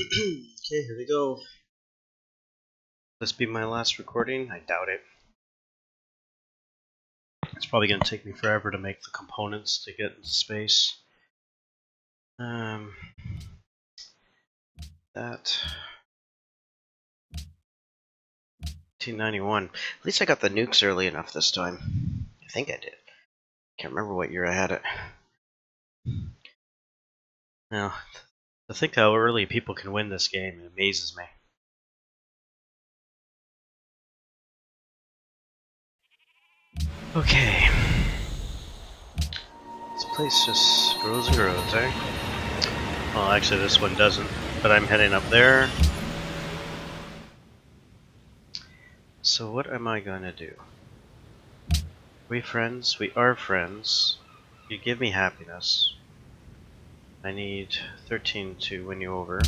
okay, here we go. This be my last recording? I doubt it. It's probably going to take me forever to make the components to get into space. Um, that 1991. At least I got the nukes early enough this time. I think I did. Can't remember what year I had it. Now, to think how early people can win this game it amazes me. Okay. This place just grows and grows, eh? Well, actually this one doesn't, but I'm heading up there. So what am I gonna do? We friends? We are friends. You give me happiness. I need 13 to win you over.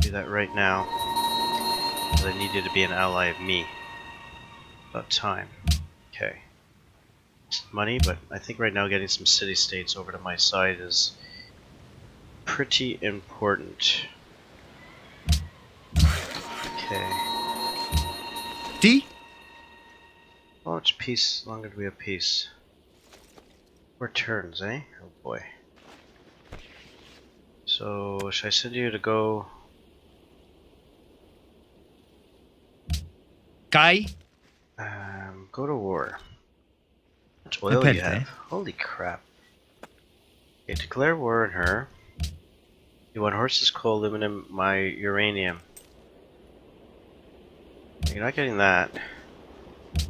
Do that right now. Because I need you to be an ally of me. About time. Okay. Money, but I think right now getting some city-states over to my side is pretty important. Okay. D? How much peace, longer do we have peace? Turns, eh? Oh boy. So, should I send you to go... Guy? Um, go to war. How much oil you have? Holy crap. Okay, declare war on her. You want horses, coal, aluminum, my uranium. You're not getting that. How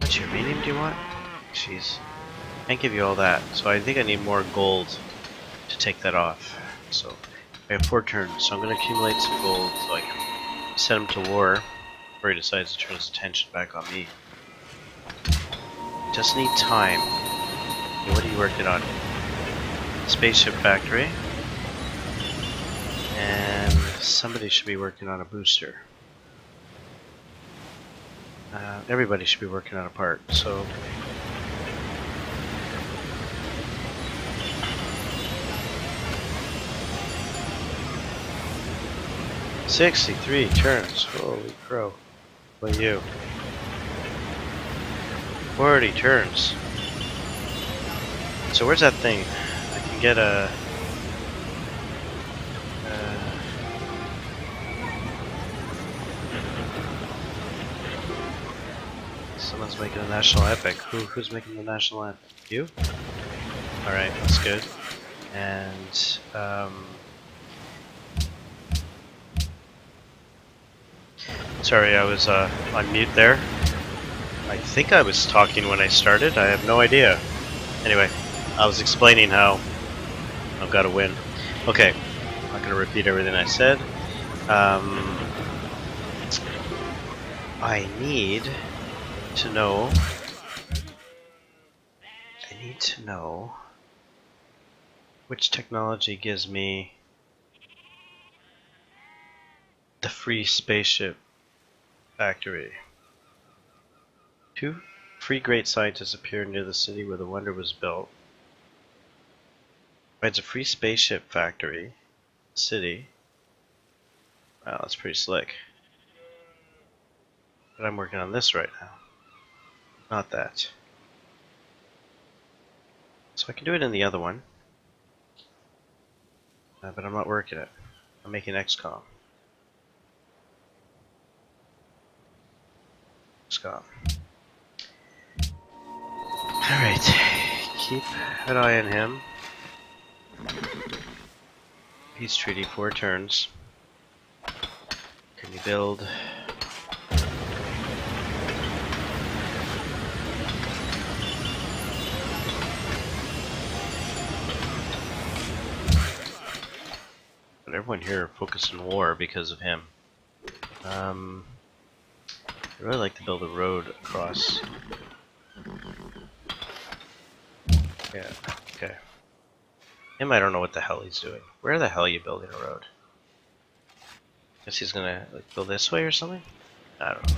much uranium do you want? Jeez. I can't give you all that, so I think I need more gold to take that off. So, I have four turns, so I'm going to accumulate some gold so I can send him to war before he decides to turn his attention back on me. Just need time. Okay, what are you working on? Spaceship factory. And somebody should be working on a booster. Uh, everybody should be working on a part, so... Sixty-three turns. Holy crow. Are you? Forty turns. So where's that thing? I can get a... Uh, Someone's making a national epic. Who who's making the national epic? You? Alright, that's good. And um Sorry, I was uh, on mute there. I think I was talking when I started. I have no idea. Anyway, I was explaining how I've got to win. Okay, I'm not going to repeat everything I said. Um, I need to know. I need to know which technology gives me the free spaceship factory. Two free great scientists appear near the city where the wonder was built. Provides a free spaceship factory. City. Wow, that's pretty slick. But I'm working on this right now. Not that. So I can do it in the other one. Uh, but I'm not working it. I'm making XCOM. XCOM. Alright. Keep an eye on him. Peace treaty, four turns. Can you build But everyone here focused on war because of him. Um, I'd really like to build a road across. Yeah, okay. Him, I don't know what the hell he's doing. Where the hell are you building a road? Guess he's gonna like, go this way or something? I don't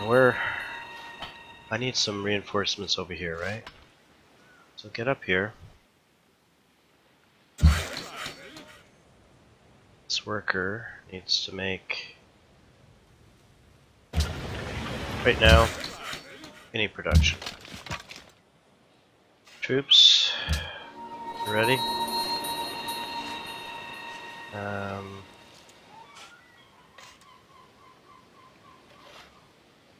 know. Where? I need some reinforcements over here, right? So get up here. This worker needs to make right now any production. Troops, ready? Um,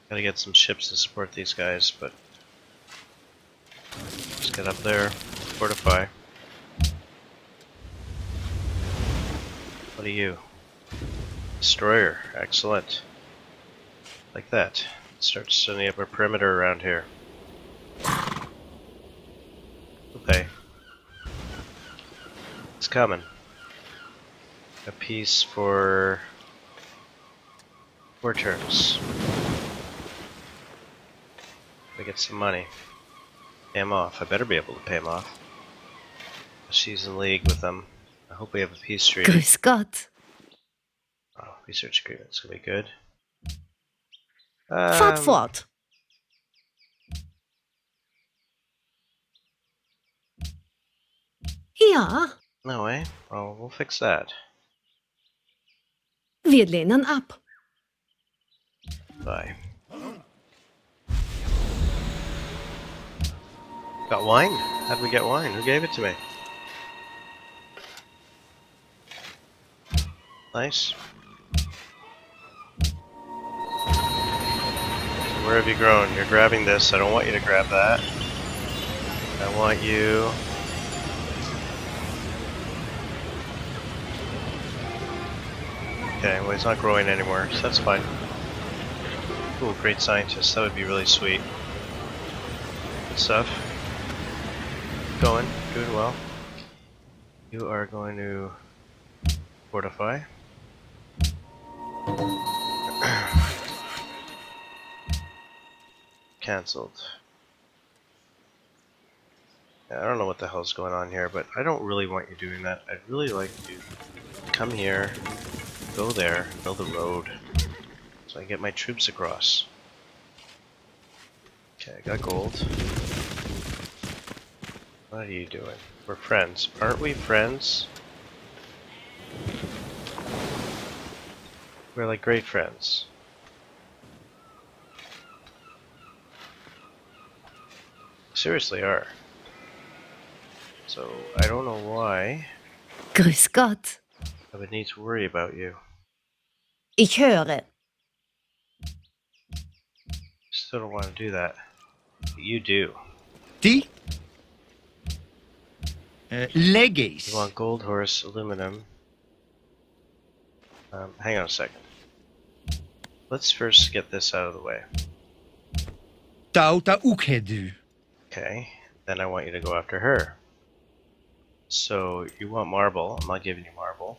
gotta get some ships to support these guys, but just get up there, fortify. What are you? Destroyer, excellent. Like that. Start setting up a perimeter around here. Okay. It's coming. A peace for four turns. I get some money. Pay him off. I better be able to pay him off. She's in league with them. I hope we have a peace treaty. Grüß Gott! Oh, research agreement's gonna be good. Um, fort. Ja, No way. Well, we'll fix that. wir lehnen ab. Bye. Got wine? How'd we get wine? Who gave it to me? Nice. Where have you grown? You're grabbing this. I don't want you to grab that. I want you. Okay, well he's not growing anymore, so that's fine. Cool, great scientist. That would be really sweet. Good stuff. Going, doing well. You are going to fortify. Cancelled. Yeah, I don't know what the hell's going on here, but I don't really want you doing that. I'd really like you to come here, go there, build a road, so I get my troops across. Okay, I got gold. What are you doing? We're friends. Aren't we friends? We're like great friends. Seriously are. So I don't know why Grüß Gott. I would need to worry about you. Ich höre. Still don't want to do that. You do. T. Uh, Leggace. You want gold horse, aluminum. Um, hang on a second. Let's first get this out of the way. Tauta Ukedu. Okay, then I want you to go after her. So you want marble? I'm not giving you marble.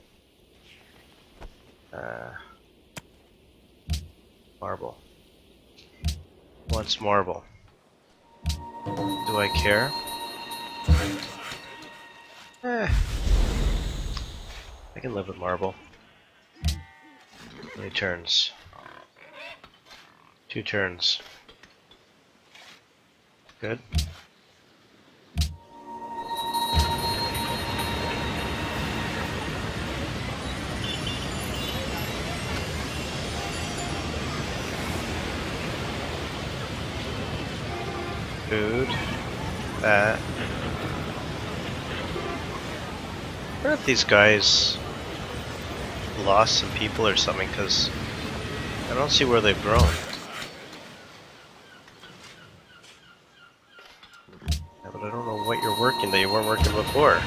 Uh, marble. Wants marble. Do I care? Eh. I can live with marble. Many turns? Two turns. Good. Food. That. I wonder if these guys lost some people or something, because I don't see where they've grown. Yeah, but I don't know what you're working that you weren't working before.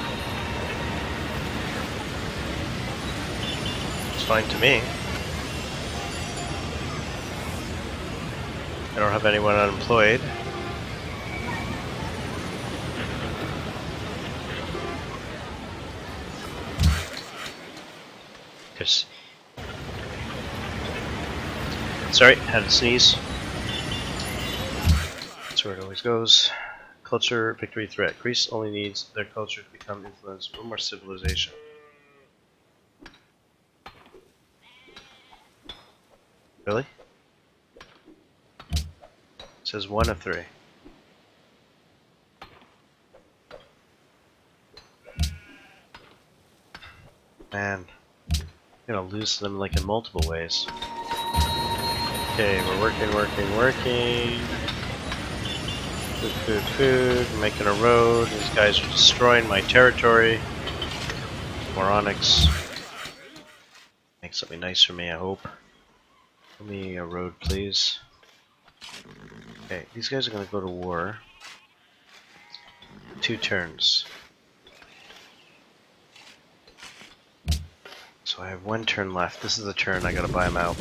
It's fine to me. I don't have anyone unemployed. Cause sorry, had to sneeze. That's where it always goes. Culture victory threat. Greece only needs their culture to become influenced one more civilization. Really? It says one of three. Man. Gonna lose them like in multiple ways. Okay, we're working, working, working. Food, food, food. Making a road. These guys are destroying my territory. Moronics. Make something nice for me, I hope. Give me a road, please. Okay, these guys are gonna go to war. Two turns. So I have one turn left. This is the turn I gotta buy them out.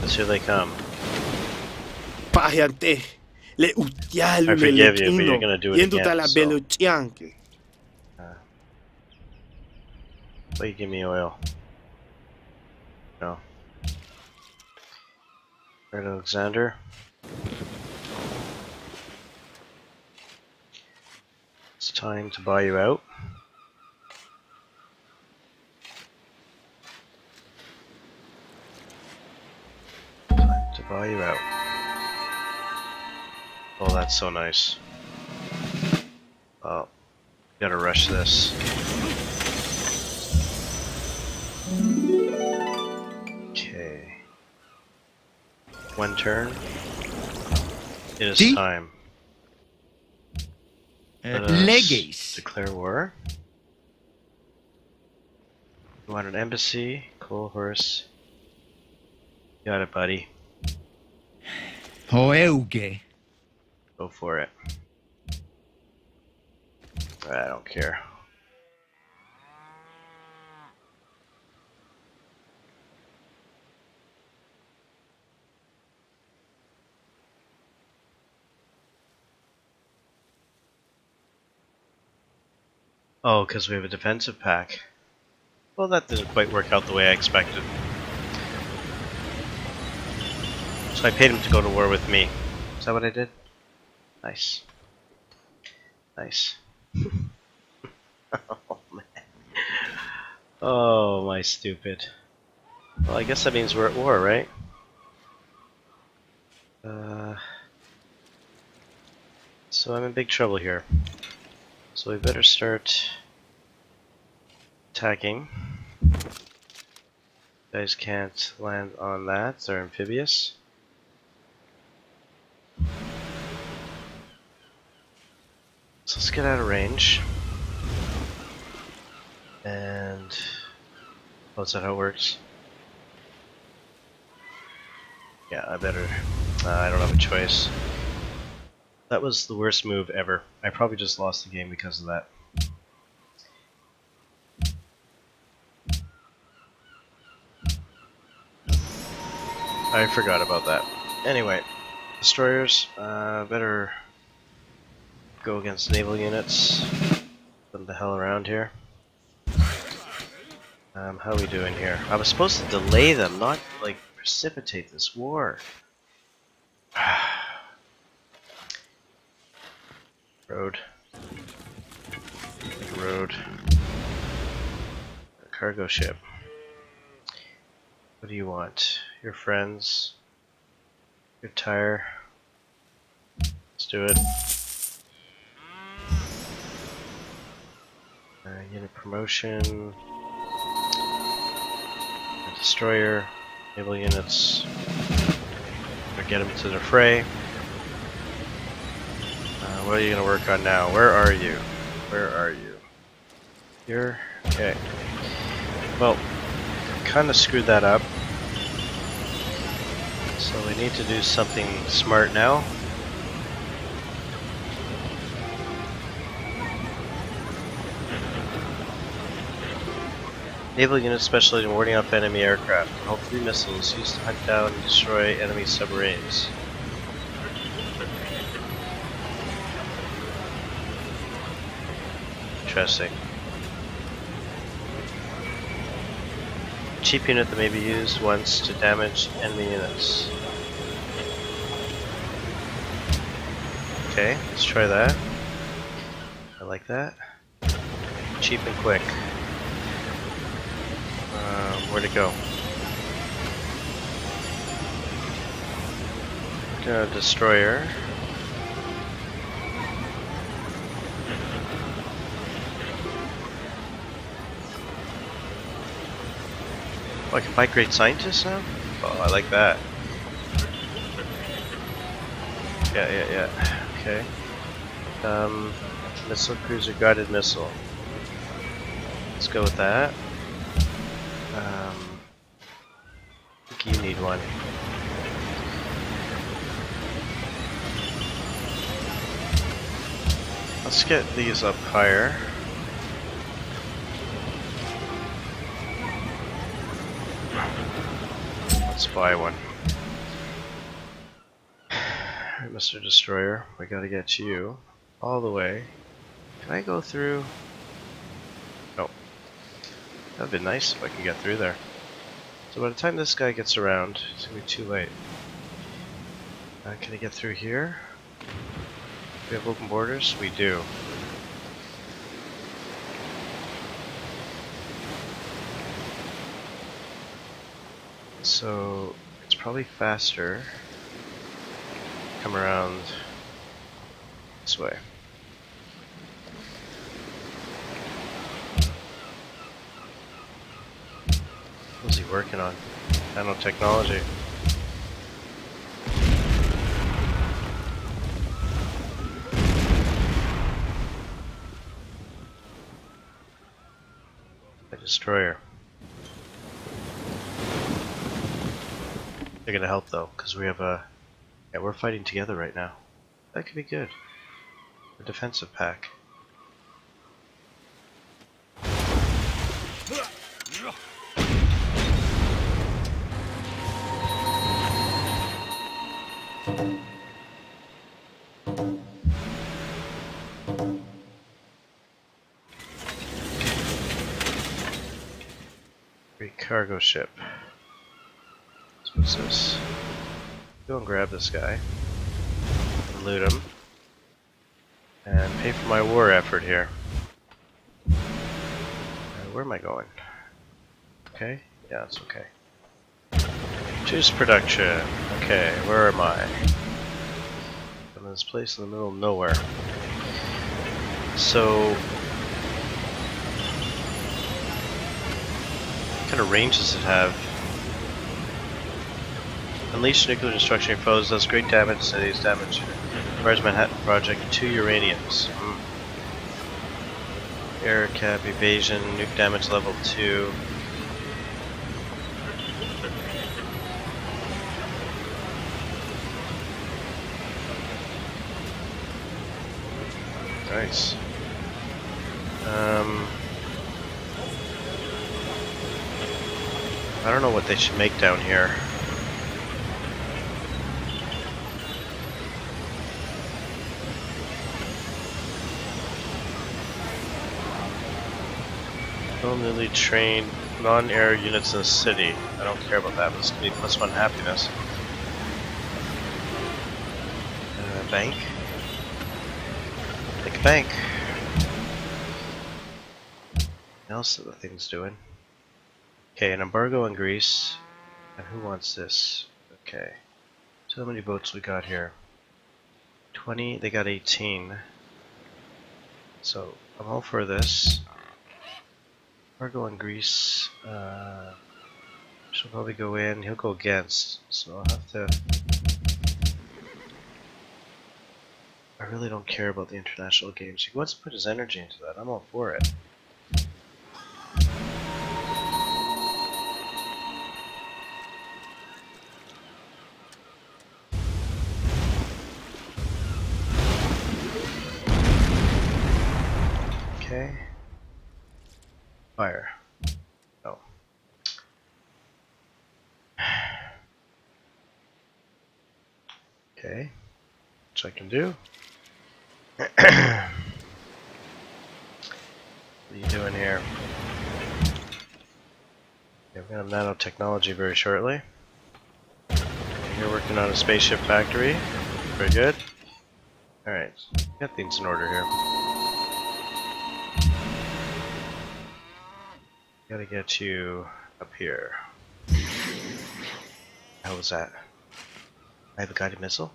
Let's here they come. Pahjante. Le utjalu I forgive you, but you're gonna do it again, so-. Uh, Will you give me oil? No. Right, Alexander. It's time to buy you out. Time to buy you out. Oh, that's so nice. Oh, gotta rush this. Okay. One turn. It is Di- time. Uh, Legis. Declare war. You want an embassy? Cool horse. Got it, buddy. Hoeuge. Go for it. I don't care. Oh, because we have a defensive pact. Well, that didn't quite work out the way I expected. So I paid him to go to war with me. Is that what I did? Nice. Nice. oh man. Oh my stupid. Well, I guess that means we're at war, right? Uh, so I'm in big trouble here. So we better start attacking. guys can't land on that, they're amphibious. So let's get out of range. And oh, is that how it works? Yeah, I better. Uh, I don't have a choice. That was the worst move ever. I probably just lost the game because of that. I forgot about that. Anyway, destroyers, uh, better go against naval units. Put the hell around here. Um, how are we doing here? I was supposed to delay them, not like precipitate this war. Road. Road. Cargo ship. What do you want? Your friends? Your tire? Let's do it. Uh, unit promotion. A destroyer. Naval units. Get them to the fray. Uh, what are you gonna work on now? Where are you? Where are you? Here? Okay. Well, kind of screwed that up. So we need to do something smart now. Naval units specialized in warding off enemy aircraft. Hull three missiles used to hunt down and destroy enemy submarines. Interesting. Cheap unit that may be used once to damage enemy units. Okay, let's try that. I like that. Cheap and quick. Um, where'd it go? Destroyer. Oh, I can fight great scientists now? Oh, I like that. Yeah, yeah, yeah. Okay. Um, missile cruiser guided missile. Let's go with that. Um, I think you need one. Let's get these up higher. Buy one. Alright, Mr. Destroyer, we gotta get you all the way. Can I go through? Oh. That'd be nice if I can get through there. So by the time this guy gets around, it's gonna be too late. Uh, can I get through here? We have open borders? We do. So it's probably faster. Come around this way. What's he working on? Nanotechnology. A destroyer. They're gonna help though, because we have a. Yeah, we're fighting together right now. That could be good. A defensive pact. Great cargo ship. What's this? Go and grab this guy. And loot him. And pay for my war effort here. Uh, where am I going? Okay? Yeah, it's okay. Juice production. Okay, where am I? I'm in this place in the middle of nowhere. So... What kind of range does it have? Unleash nuclear destruction on your foes, does great damage to cities, damage. Fires Manhattan Project, two uraniums. Mm. Air cap evasion, nuke damage level 2. Nice. Um, I don't know what they should make down here. No newly trained non-air units in the city. I don't care about that. Could be plus one happiness. Bank. Take a bank. What else the things doing? Okay, an embargo in Greece. And who wants this? Okay. So how many votes we got here? 20, they got 18. So, I'm all for this. In Greece. Uh, she'll probably go in, he'll go against. So I'll have to... I really don't care about the international games. He wants to put his energy into that. I'm all for it. Do. what are you doing here? Yeah, we're gonna have nanotechnology very shortly. You're working on a spaceship factory. Very good. Alright, get things in order here. Gotta get you up here. How was that? I have a guided missile?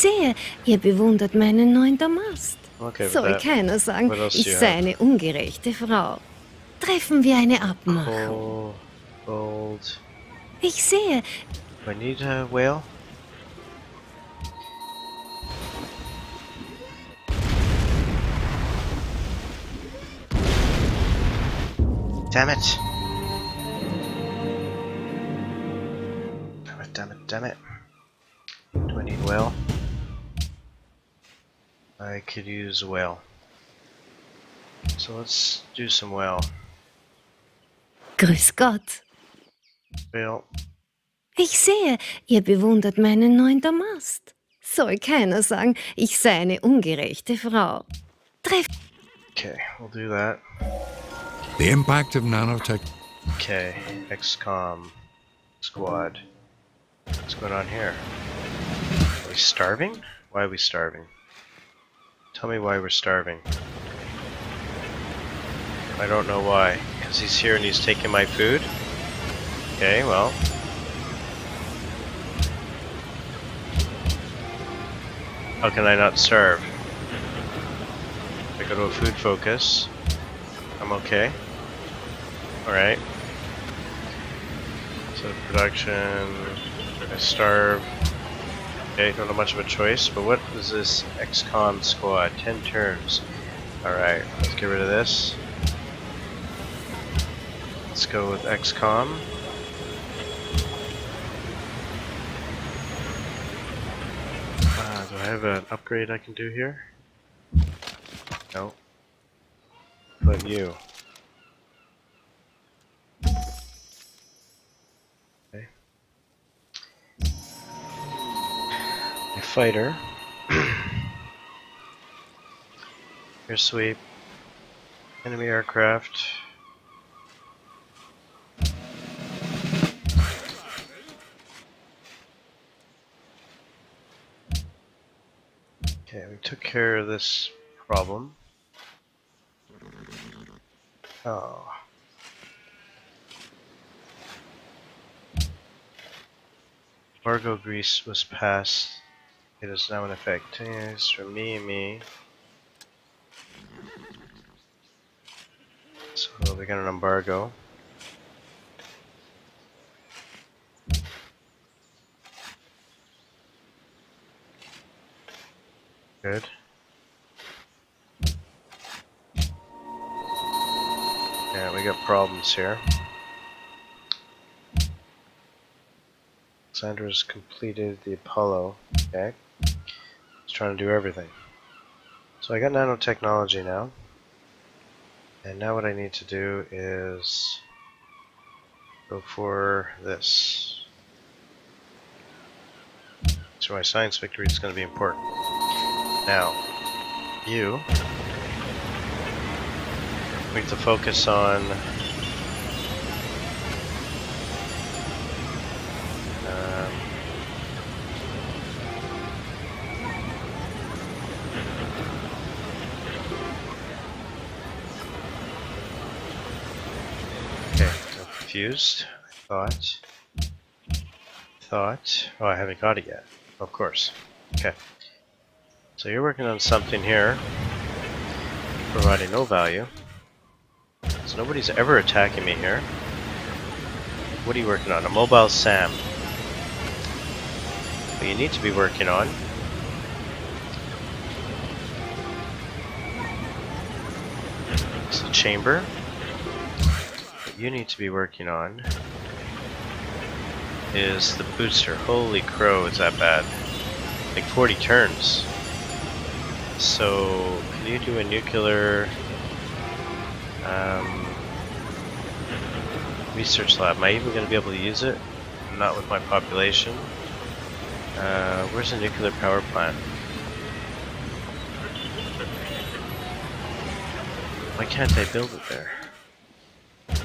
Sehe, ihr bewundert meinen neuen Damast. Okay, Soll that. keiner sagen, ich sei have? eine ungerechte Frau. Treffen wir eine Abmachung. Coal, gold. Ich sehe, I need a whale? Damn it! Damn it, damn it, damn it. Do I need whale? I could use a whale. So let's do some whale. grüß Gott. Whale. Ich sehe, ihr bewundert meinen neuen Damast. Soll keiner sagen, ich sei eine ungerechte Frau. Treffen Okay, we'll do that. The impact of nanotech. Okay, XCOM squad. What's going on here? Are we starving? Why are we starving? Tell me why we're starving. I don't know why. Because he's here and he's taking my food? Okay, well. How can I not starve? I go to a food focus. I'm okay. Alright. So production, I starve. Okay, don't have much of a choice, but what is this XCOM squad? 10 turns. Alright, let's get rid of this. Let's go with XCOM. Uh, do I have an upgrade I can do here? No. But you. Fighter. Air sweep. Enemy aircraft. Okay, we took care of this problem. Oh. Embargo Greece was passed. It is now in effect. Yes, for me and me. So we got an embargo. Good. Yeah, we got problems here. Sandra's completed the Apollo. Okay. Trying to do everything. So I got nanotechnology now. And now what I need to do is go for this. So my science victory is going to be important. Now, you have to focus on confused. Thought thought oh I haven't got it yet. Of course. Okay. So you're working on something here providing no value. So nobody's ever attacking me here. What are you working on? A mobile SAM. What you need to be working on is the chamber. You need to be working on is the booster. Holy crow, is that bad. Like 40 turns. So, can you do a nuclear um, research lab? Am I even going to be able to use it? Not with my population. Uh, where's the nuclear power plant? Why can't I build it there?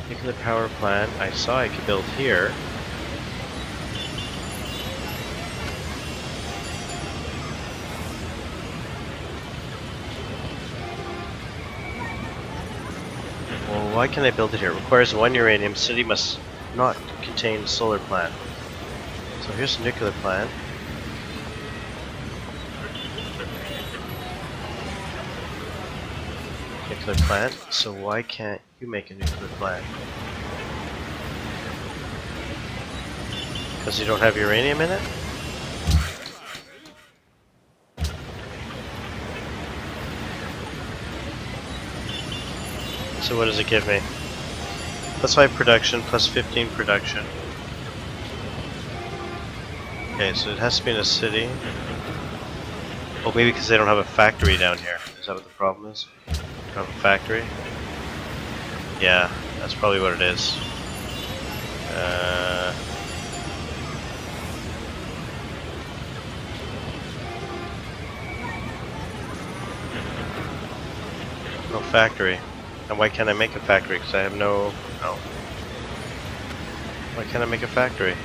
Nuclear power plant, I saw I could build here. Well, why can I build it here? Requires one uranium. City must not contain solar plant. So here's the nuclear plant. Nuclear plant. So why can't you make a nuclear plant? Because you don't have uranium in it? So what does it give me? Plus 5 production, plus 15 production. Okay, so it has to be in a city. Oh, maybe because they don't have a factory down here. Is that what the problem is? A factory? Yeah, that's probably what it is. Uh, no factory. And why can't I make a factory? Because I have no... no. Why can't I make a factory?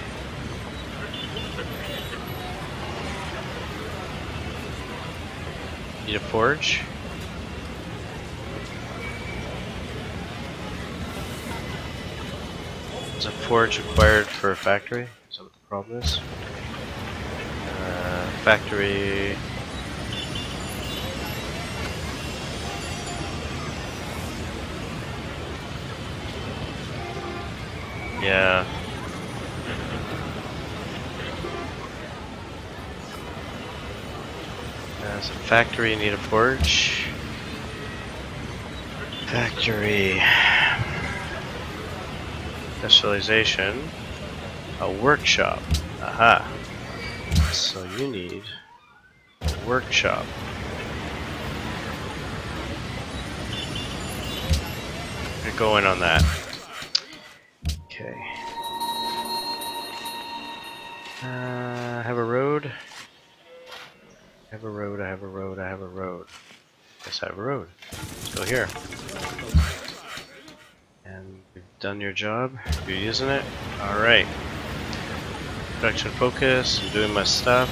Need a forge? Is a forge required for a factory? Is that what the problem is? Uh, factory... Yeah. As a factory, you need a forge. Factory. Specialization. A workshop. Aha. So you need a workshop. Get going on that. Okay. Uh, I have a road. I have a road, I have a road, I have a road. Guess I have a road. Let's go here. And you've done your job. You're using it. Alright. Production focus. I'm doing my stuff.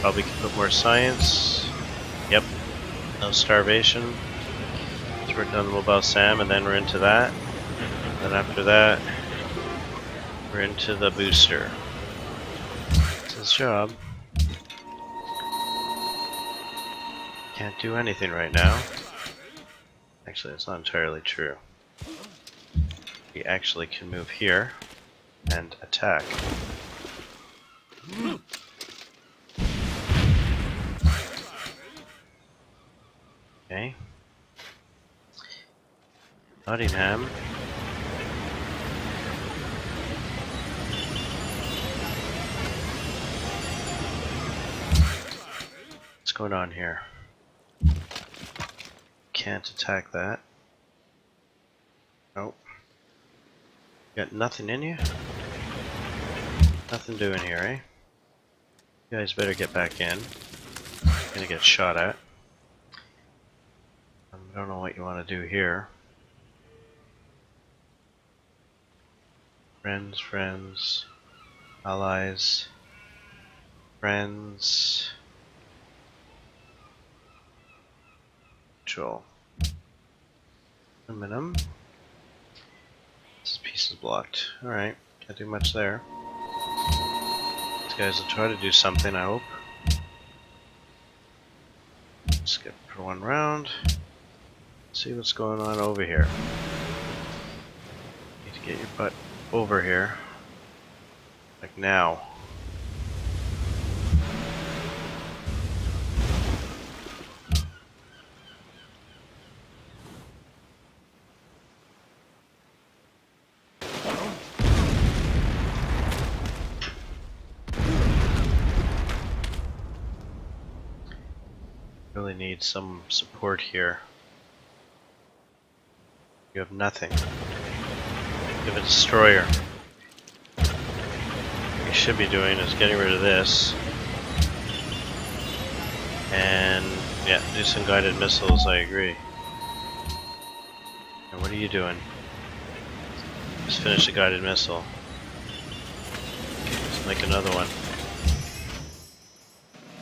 Probably can put more science. Yep. No starvation. So we're done Mobile Sam and then we're into that. Then after that, we're into the booster. It's his job. Can't do anything right now. Actually, that's not entirely true. We actually can move here and attack. Okay. Nottingham. What's going on here? Can't attack that. Got nothing in you? Nothing doing here, eh? You guys better get back in. Gonna get shot at. Um, I don't know what you want to do here. Friends, friends, allies, friends, neutral. Aluminum. Peace is blocked. Alright, can't do much there. These guys will try to do something, I hope. Skip for one round. See what's going on over here. Need to get your butt over here. Like now. Really need some support here. You have nothing. You have a destroyer. What you should be doing is getting rid of this. And yeah, do some guided missiles, I agree. And what are you doing? Just finish the guided missile. Let's make another one.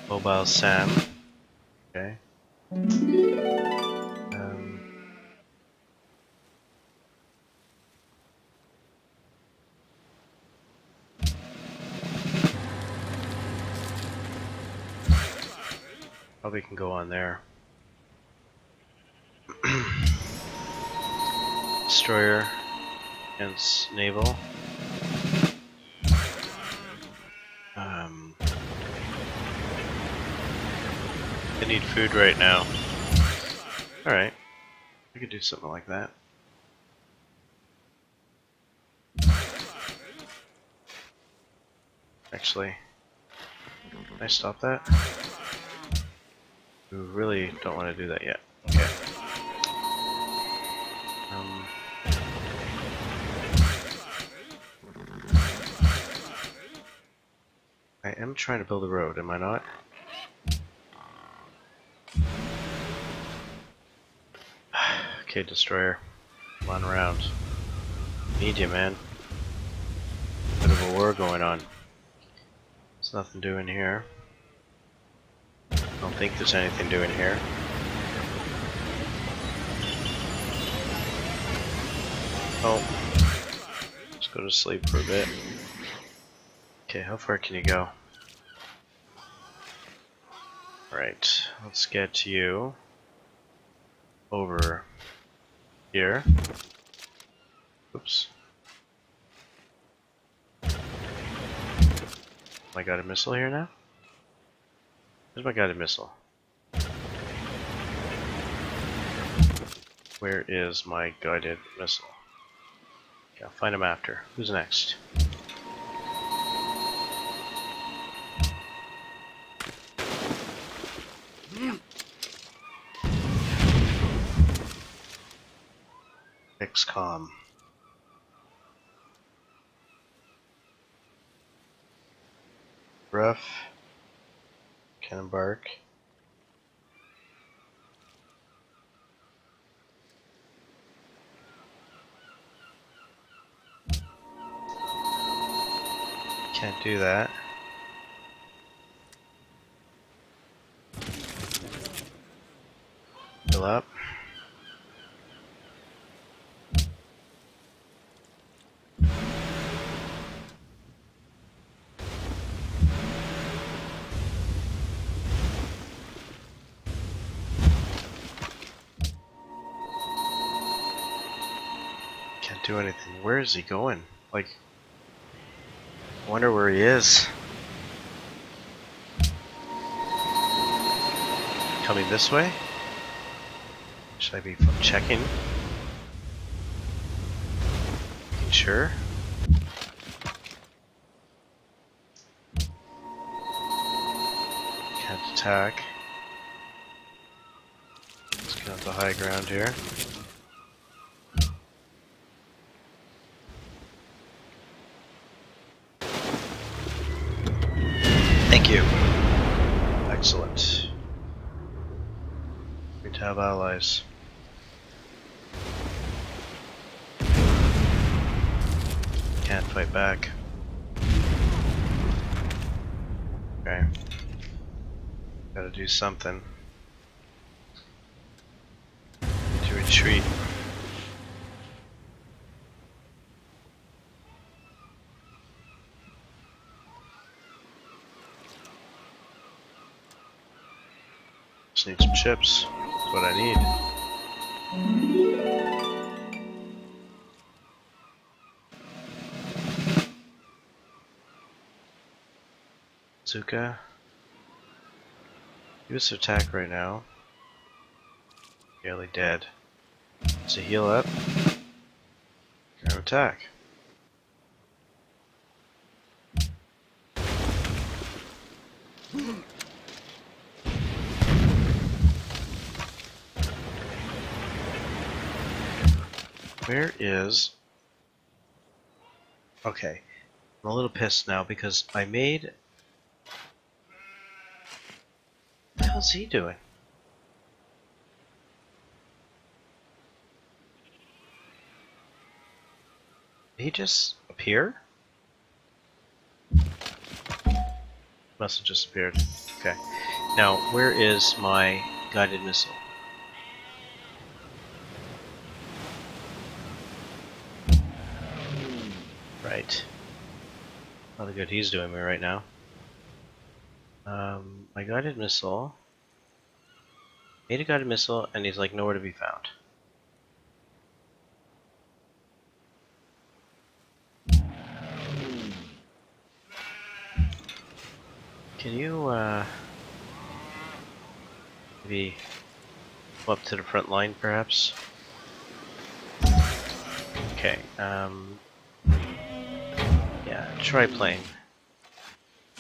Mobile Sam. Okay. Um, probably can go on there. Destroyer and naval. I need food right now. Alright. We could do something like that. Actually, can I stop that? We really don't want to do that yet. Okay. Um, I am trying to build a road, am I not? Okay, destroyer. Come on around. Need you, man. Bit of a war going on. There's nothing doing here. I don't think there's anything doing here. Oh. Let's go to sleep for a bit. Okay, how far can you go? Right, let's get you over here. Oops. My guided missile here now? Where's my guided missile? Where is my guided missile? Okay, I'll find him after. Who's next? XCOM. Rough. Can bark. Can't do that. Fill up. Do anything. Where is he going? Like, I wonder where he is. Coming this way? Should I be checking? Making sure? Can't attack. Let's get on the high ground here. Thank you. Excellent. We have allies. Can't fight back. Okay. Gotta do something. To retreat. Just need some chips. What I need. Zuka. Use attack right now. Nearly dead. So heal up. Grab attack. Where is... Okay. I'm a little pissed now because I made... What the hell's he doing? Did he just appear? Must have just appeared. Okay. Now, where is my guided missile? Right. Not the good he's doing me right now. Um, my guided missile Made a guided missile, and he's like nowhere to be found. Can you, uh, maybe go up to the front line, perhaps? Okay, um, triplane.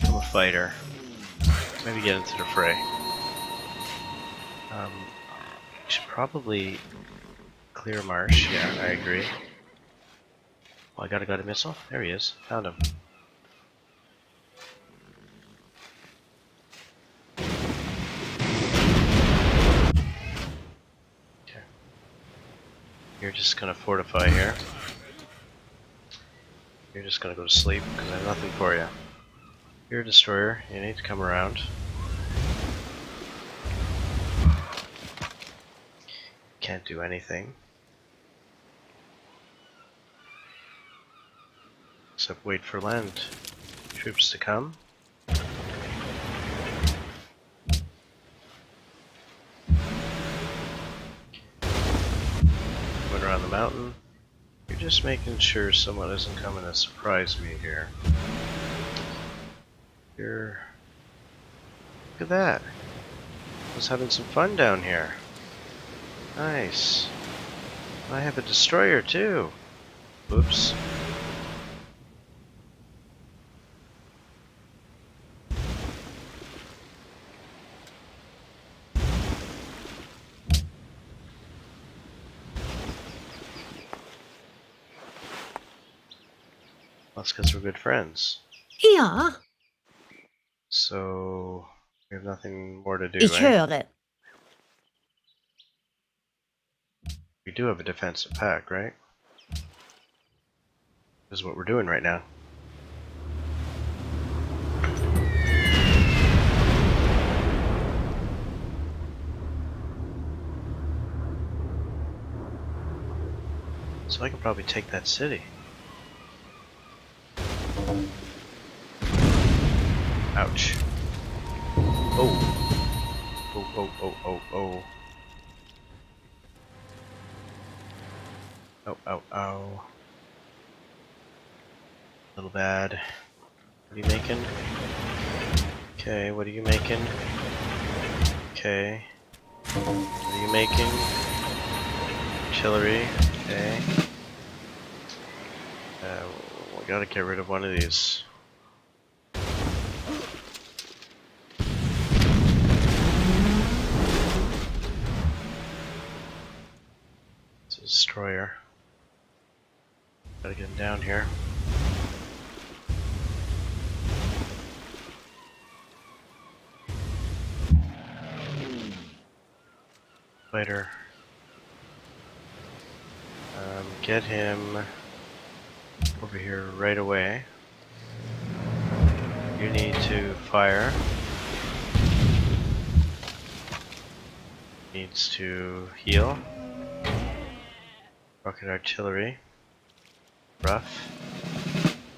I'm a fighter. Maybe get into the fray. Um, should probably clear marsh. Yeah, I agree. Well, I gotta got a missile. There he is. Found him. Okay. You're just gonna fortify here. You're just gonna go to sleep because I have nothing for you. You're a destroyer. You need to come around. Can't do anything. Except wait for land troops to come. Went around the mountain. Just making sure someone isn't coming to surprise me here. You're... Look at that. I was having some fun down here. Nice. I have a destroyer too. Oops. Good friends. Ja, So we have nothing more to do, ich right? höre. We do have a defensive pact, right? This is what we're doing right now. So I can probably take that city. Ouch. Oh. Oh, oh, oh, oh, oh. Oh, oh, oh. Little bad. What are you making? Okay, what are you making? Okay. What are you making? Artillery. Okay. Uh, we gotta get rid of one of these. Destroyer. Gotta get him down here. Later. Um, get him over here right away. You need to fire. Needs to heal. Rocket artillery. Rough.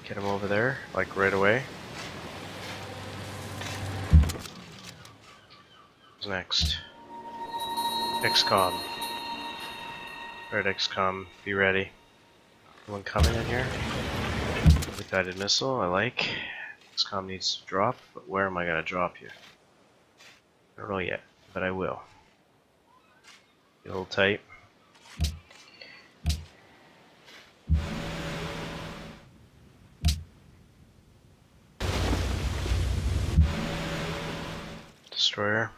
Get him over there, like right away. Who's next? XCOM. Alright, XCOM, be ready. Anyone coming in here? The guided missile, I like. XCOM needs to drop, but where am I gonna drop you? I don't know yet, but I will. Get a little tight. Destroyer.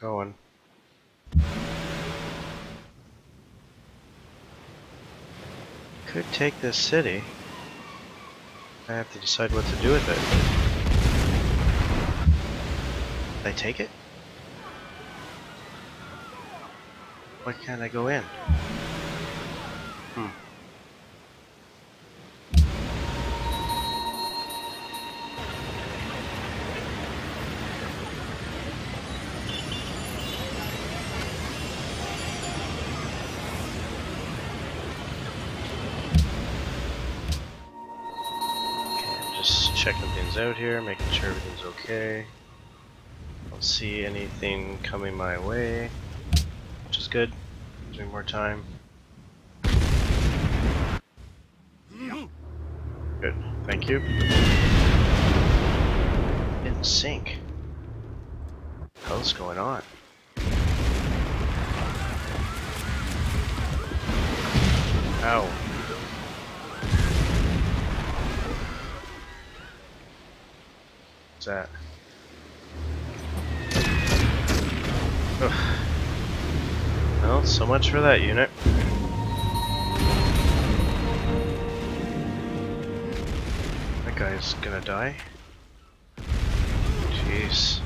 Going. Could take this city. I have to decide what to do with it. I take it? Why can't I go in? Hmm. Out here, making sure everything's okay. Don't see anything coming my way, which is good. Gives me more time. Good, thank you. In sync. Hell's going on? Ow. What's that? Ugh. Well, so much for that unit. That guy's gonna die. Jeez.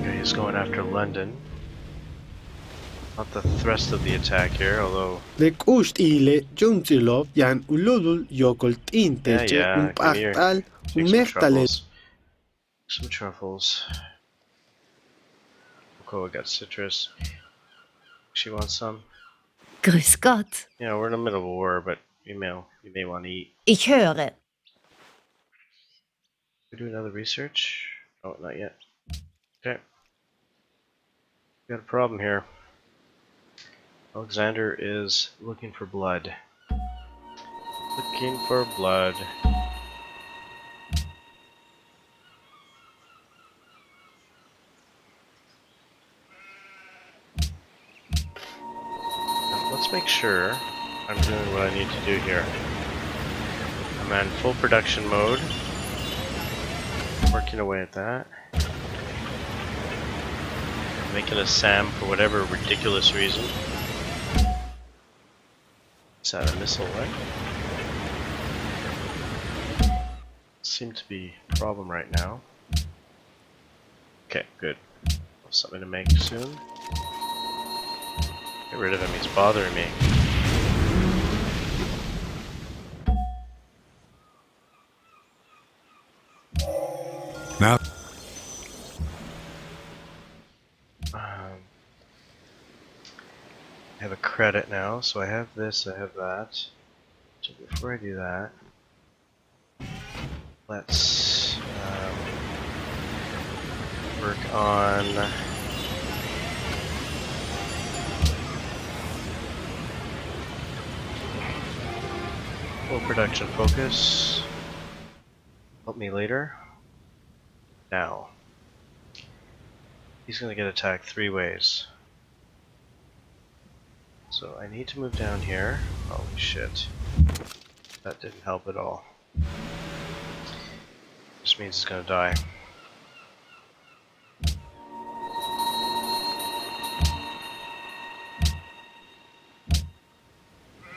Okay, he's going after London. Not the thrust of the attack here, although Lekkusht ile ġuntilov jan u lulul jokol tinteċe Yeah, un yeah, come here. paqtal u some truffles. Some truffles. Cool, we got citrus. She wants some. Grüß Gott. You know, we're in the middle of a war, but you may you may want to eat. Ich höre. We do another research? Oh, not yet. Okay. Got a problem here. Alexander is looking for blood. Looking for blood. Let's make sure I'm doing what I need to do here. I'm in full production mode working away at that. Making a SAM for whatever ridiculous reason. Is that a missile, right? Seem to be a problem right now. Okay, good. Something to make soon. Get rid of him, he's bothering me. Have a credit now, so I have this, I have that. So before I do that, let's um, work on full production focus. Help me later. Now. He's gonna get attacked three ways. So I need to move down here. Holy shit. That didn't help at all. Just means it's gonna die.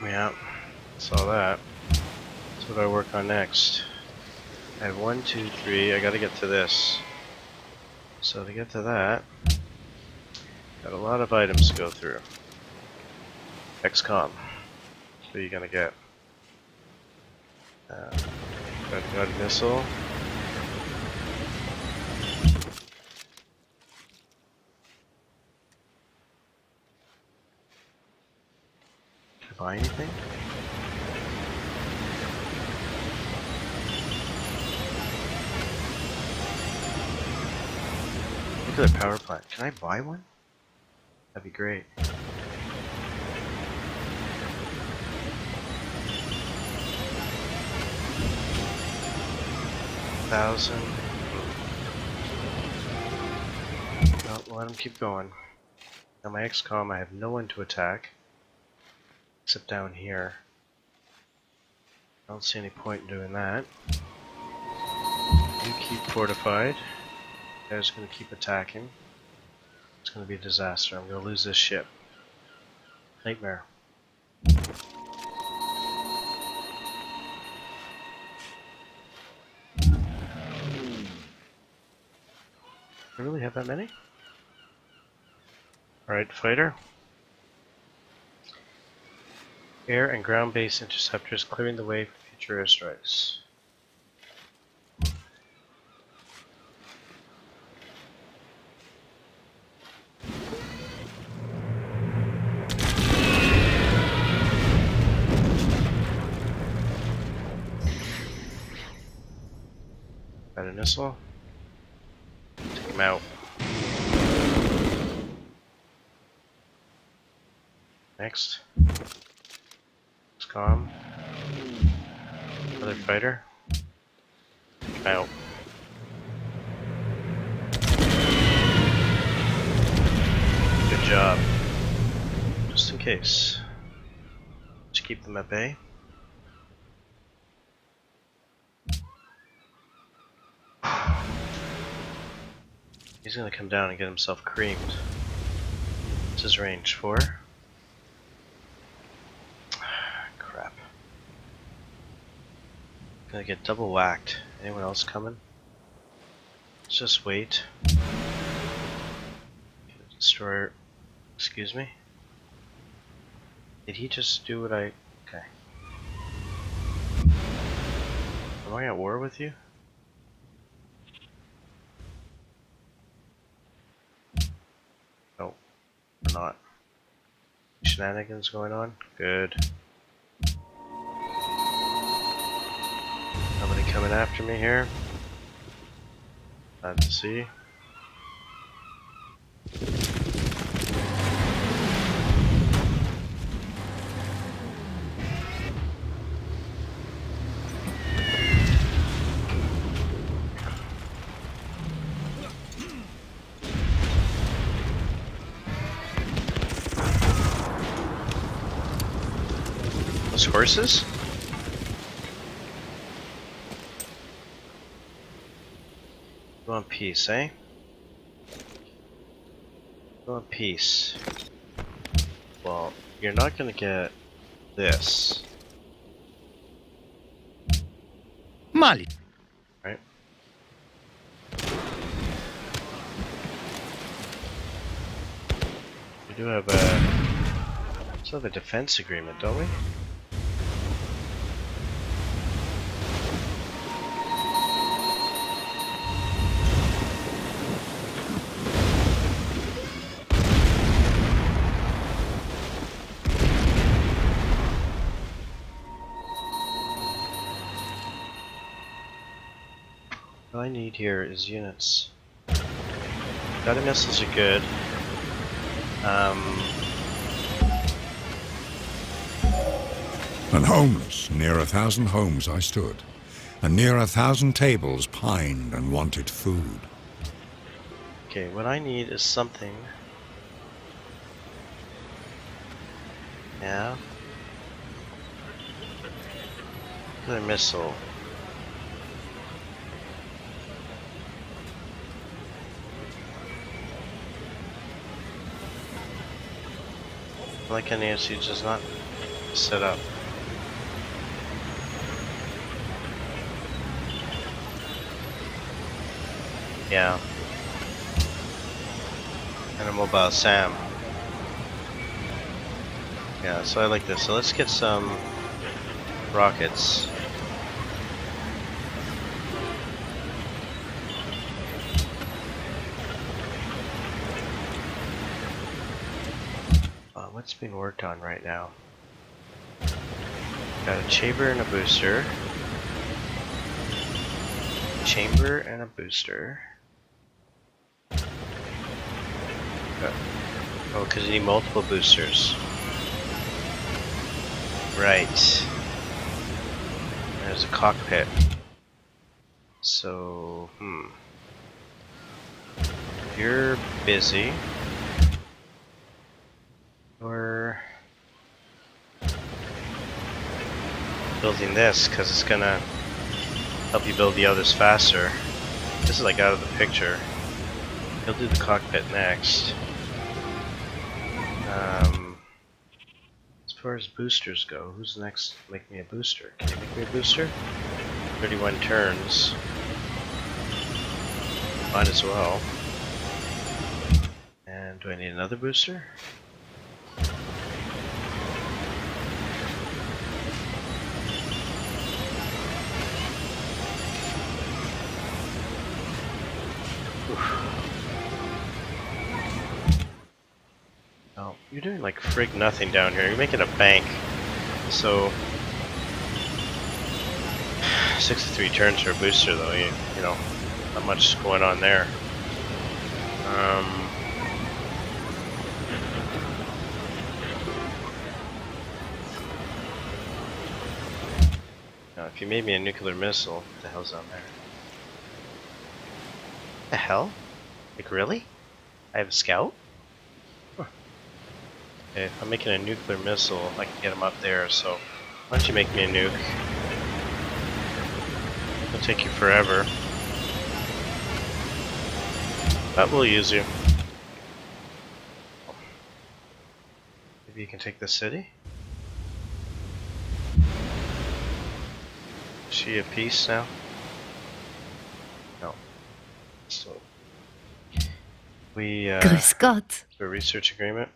Yeah, saw that. That's what I work on next. I have one, two, three. I gotta get to this. So to get to that, got a lot of items to go through. XCOM. Are you gonna get? Uh, got a missile. Can I buy anything? Look at the power plant. Can I buy one? That'd be great. Thousand. No, let him keep going. Now my XCOM, I have no one to attack. Except down here. I don't see any point in doing that. You keep fortified. Guy's gonna keep attacking. It's gonna be a disaster. I'm gonna lose this ship. Nightmare. I really have that many? Alright, fighter. Air and ground based interceptors clearing the way for future airstrikes. missile. Him out. Next. XCOM. Another fighter. Out. Good job. Just in case. Just keep them at bay. He's gonna come down and get himself creamed. What's his range? Four? Crap. Gonna get double whacked. Anyone else coming? Let's just wait. Destroyer. Excuse me? Did he just do what I. Okay. Am I at war with you? Not. Shenanigans going on? Good. Nobody coming after me here? Glad to see. Horses? You want peace, eh? You want peace. Well, you're not gonna get this. Mali. We do have a. Still have a defense agreement, don't we? I need here is units. Guided missiles are good. Um, And homeless, near a thousand homes I stood, and near a thousand tables pined and wanted food. okay, what I need is something. Yeah. Another missile. Like an ASU does not set up. Yeah. And a mobile SAM. Yeah, so I like this. So let's get some rockets. Uh, what's being worked on right now? Got a chamber and a booster. Chamber and a booster. Uh, Oh, because you need multiple boosters. Right. There's a cockpit. So, hmm. You're busy. We're building this because it's gonna help you build the others faster. This is like out of the picture. He'll do the cockpit next. Um, as far as boosters go, who's next? Make me a booster. Can you make me a booster? 31 turns. Might as well. And do I need another booster? Oh, you're doing like frig nothing down here. You're making a bank. So, 63 turns for a booster though, you, you know, Not much going on there. Um, now, if you made me a nuclear missile, what the hell's on there? The hell? Like really? I have a scout? Huh. Okay, if I'm making a nuclear missile, I can get him up there, so why don't you make me a nuke? It'll take you forever. But we'll use you. Maybe you can take the city? Is she at peace now? No. So we uh, Grüß Gott. a research agreement.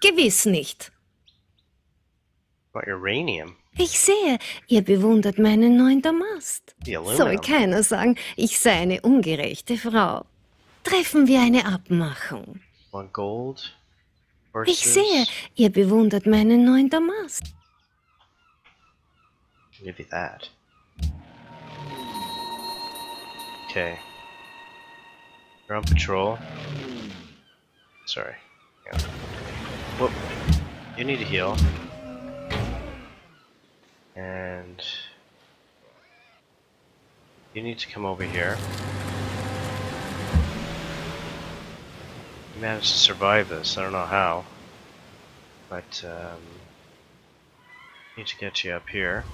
Gewiss nicht. About uranium. Ich sehe, ihr bewundert meinen neuen Damast. Soll keiner sagen, ich sei eine ungerechte Frau. Treffen wir eine Abmachung. Ich sehe, ihr bewundert meinen neuen Damast. You that. Okay. You're on patrol. Sorry. Yeah. Whoop. You need to heal. And you need to come over here. You managed to survive this. I don't know how, but um, need to get you up here.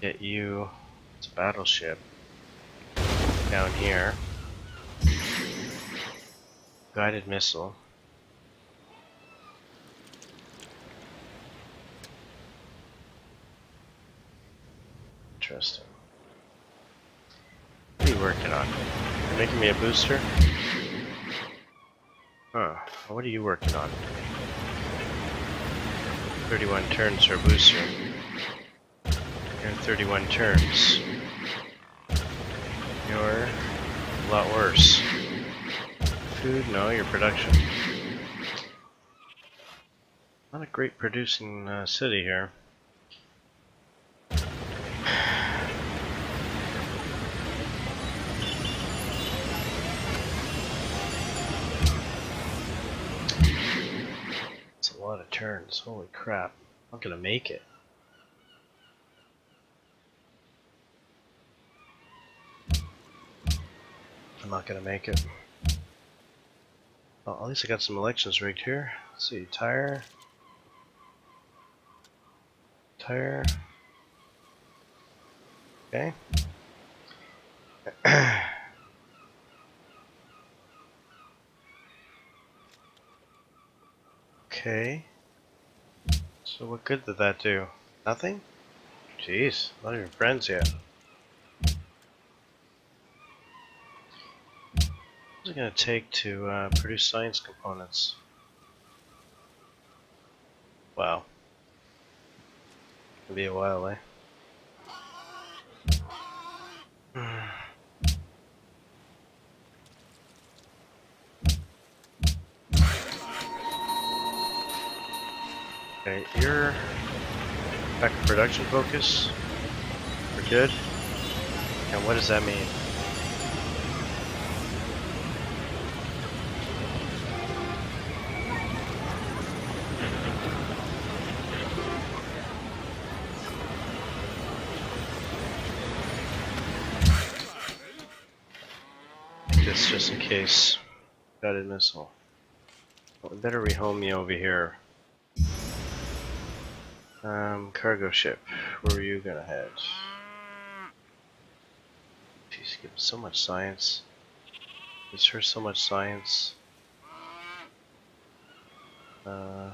Get you. A battleship down here. Guided missile. Interesting. What are you working on? You making me a booster? Huh. What are you working on? 31 turns for a booster. You're 31 turns. You're a lot worse. Food? No, your production. Not a great producing uh, city here. It's a lot of turns. Holy crap. I'm not gonna make it. I'm not gonna make it. At least I got some elections rigged here. Let's see, tire. Tire. Okay. okay. So what good did that do? Nothing? Jeez, not even friends yet. What's it gonna take to uh, produce science components? Wow. It'll be a while, eh? Okay, you're back to production focus. We're good. And what does that mean? Just in case. Guided missile. Well, we better rehome you over here. Um, cargo ship. Where are you gonna head? She's giving so much science. Gives her so much science. Uh,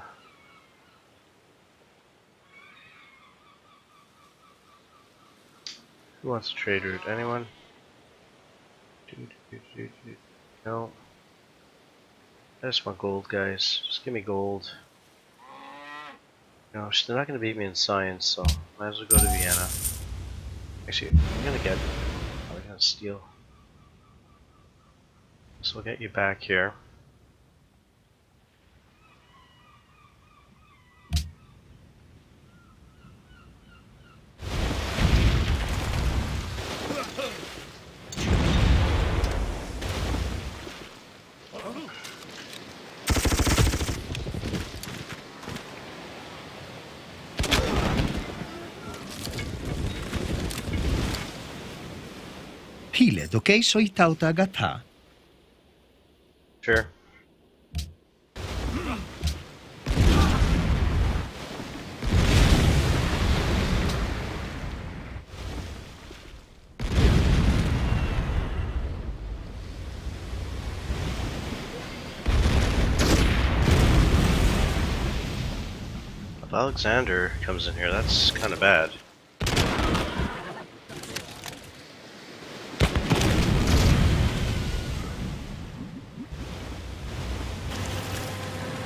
who wants a trade route? Anyone? No. I just want gold, guys. Just give me gold. No, sh- they're not going to beat me in science, so might as well go to Vienna. Actually, I'm going to get... I'm going to steal. So we'll get you back here. Pilet, okay? So itauta gata. Sure. If Alexander comes in here, that's kind of bad.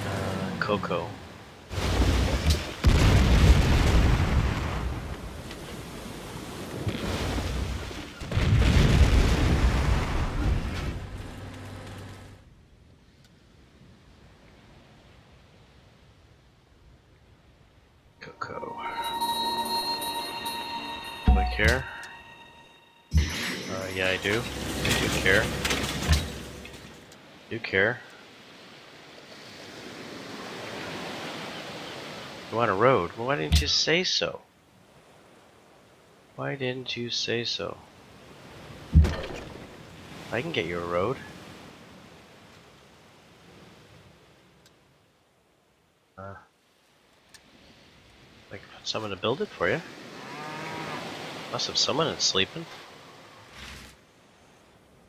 Uh, Coco. Coco. Do I care? Uh, yeah, I do. I do care. Do care. You want a road? Well, why didn't you say so? Why didn't you say so? I can get you a road. Uh, I can put someone to build it for you. Must have someone that's sleeping.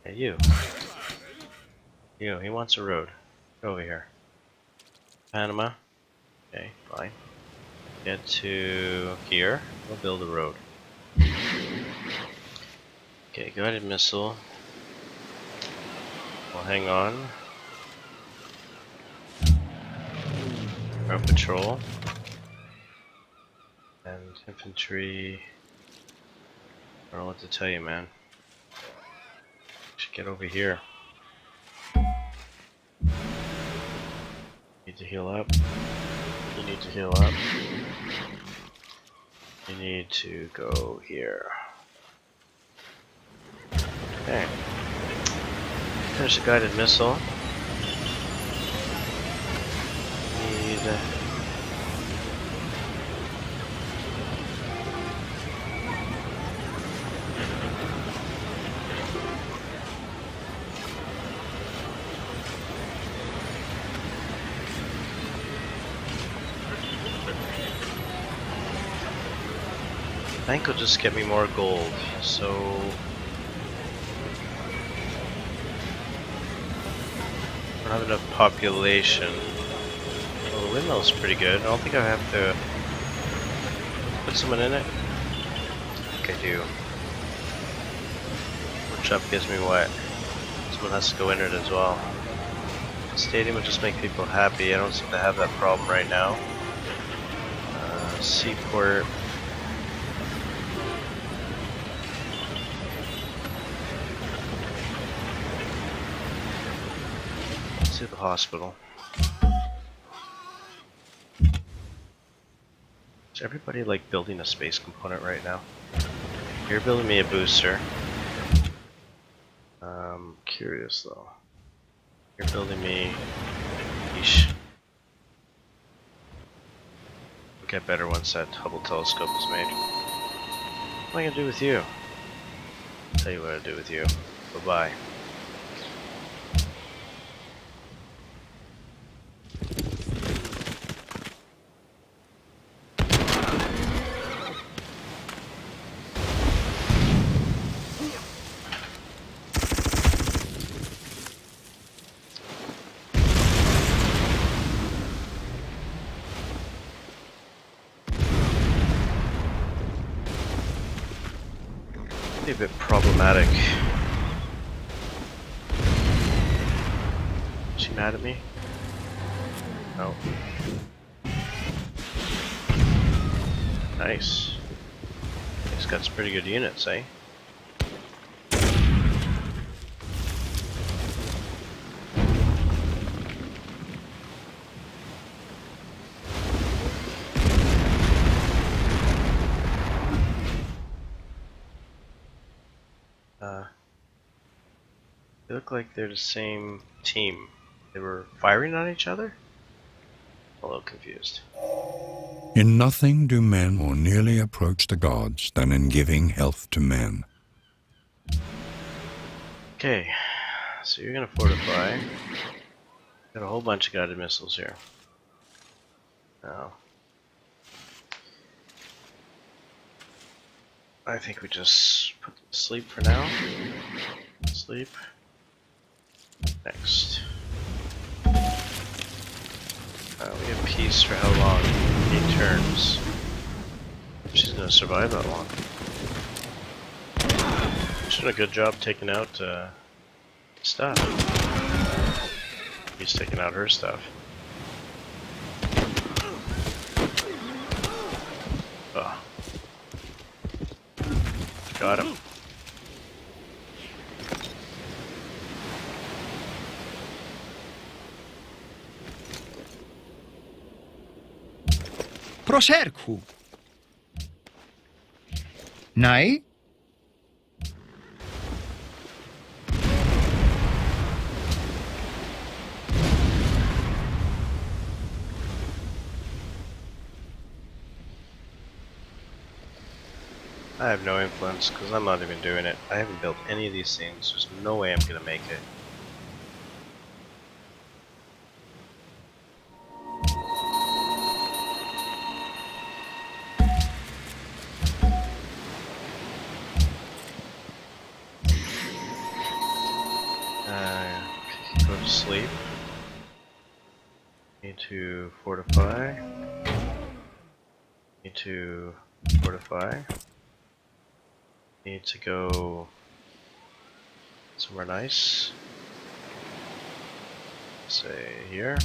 Hey, you. You, he wants a road. Over here. Panama. Okay, fine. Get to here. We'll build a road. Okay, guided missile. We'll hang on. Ground patrol. And infantry. I don't know what to tell you, man. Should get over here. Need to heal up. You need to heal up. You need to go here. Okay. Finish the guided missile. Need. I think it'll just get me more gold, so... I don't have enough population. Well, the windmill's pretty good. I don't think I have to put someone in it. I think I do. Workshop gives me what? Someone has to go in it as well. Stadium will just make people happy. I don't seem to have that problem right now. Uh, Seaport. to the hospital. Is everybody like building a space component right now? You're building me a booster. Um, curious though. You're building me. Yeesh. We'll get better once that Hubble telescope is made. What am I gonna do with you? I'll tell you what I'll do with you. Bye bye. Good units, eh? Uh, they look like they're the same team. They were firing on each other? A little confused. In nothing do men more nearly approach the gods than in giving health to men. Okay, so you're gonna fortify. Got a whole bunch of guided missiles here. Now, I think we just put sleep for now. Sleep. Next. Uh, we have peace for how long? Eight turns. She's gonna survive that long. She's done a good job taking out uh, stuff. He's taking out her stuff. Oh. Got him. Nej? I have no influence because I'm not even doing it. I haven't built any of these things. There's no way I'm gonna make it. Nice. Say here.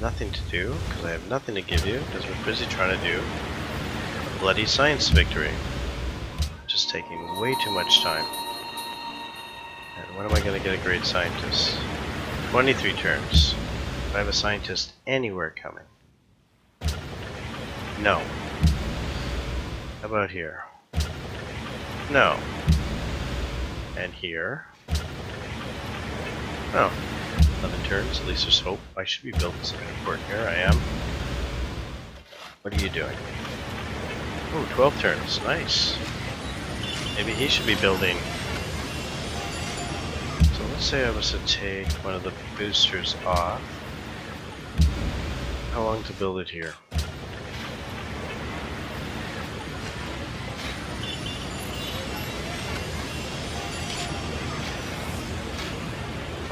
Nothing to do, because I have nothing to give you, because we're busy trying to do a bloody science victory. Just taking way too much time. And when am I going to get a great scientist? 23 turns. Do I have a scientist anywhere coming? No. How about here? No. And here? Oh. 11 turns, at least there's hope. I should be building something important here, I am. What are you doing? Oh, 12 turns, nice. Maybe he should be building so let's say I was to take one of the boosters off. How long to build it here?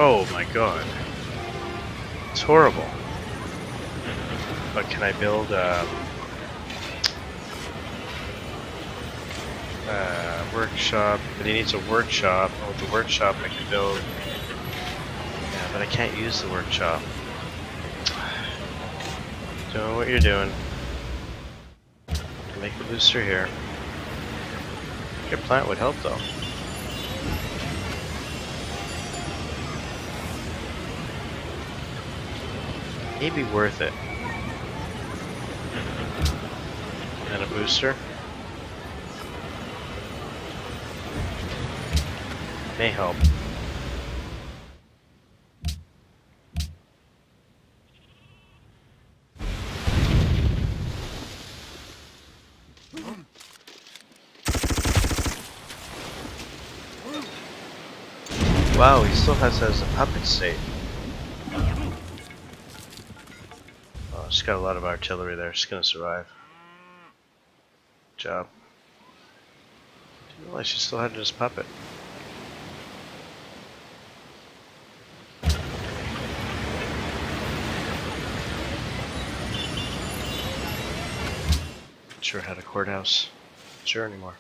Oh my god. It's horrible. But can I build um, uh, workshop, but he needs a workshop. Oh, with the workshop I can build. Yeah, but I can't use the workshop. Doing what you're doing. Make a booster here. Your plant would help though. Maybe worth it. Mm-hmm. And a booster. May help. Wow, he still has that as a puppet state. Just got a lot of artillery there. Just gonna survive. Good job. Didn't realize she still had it puppet. Sure had a courthouse. Sure anymore.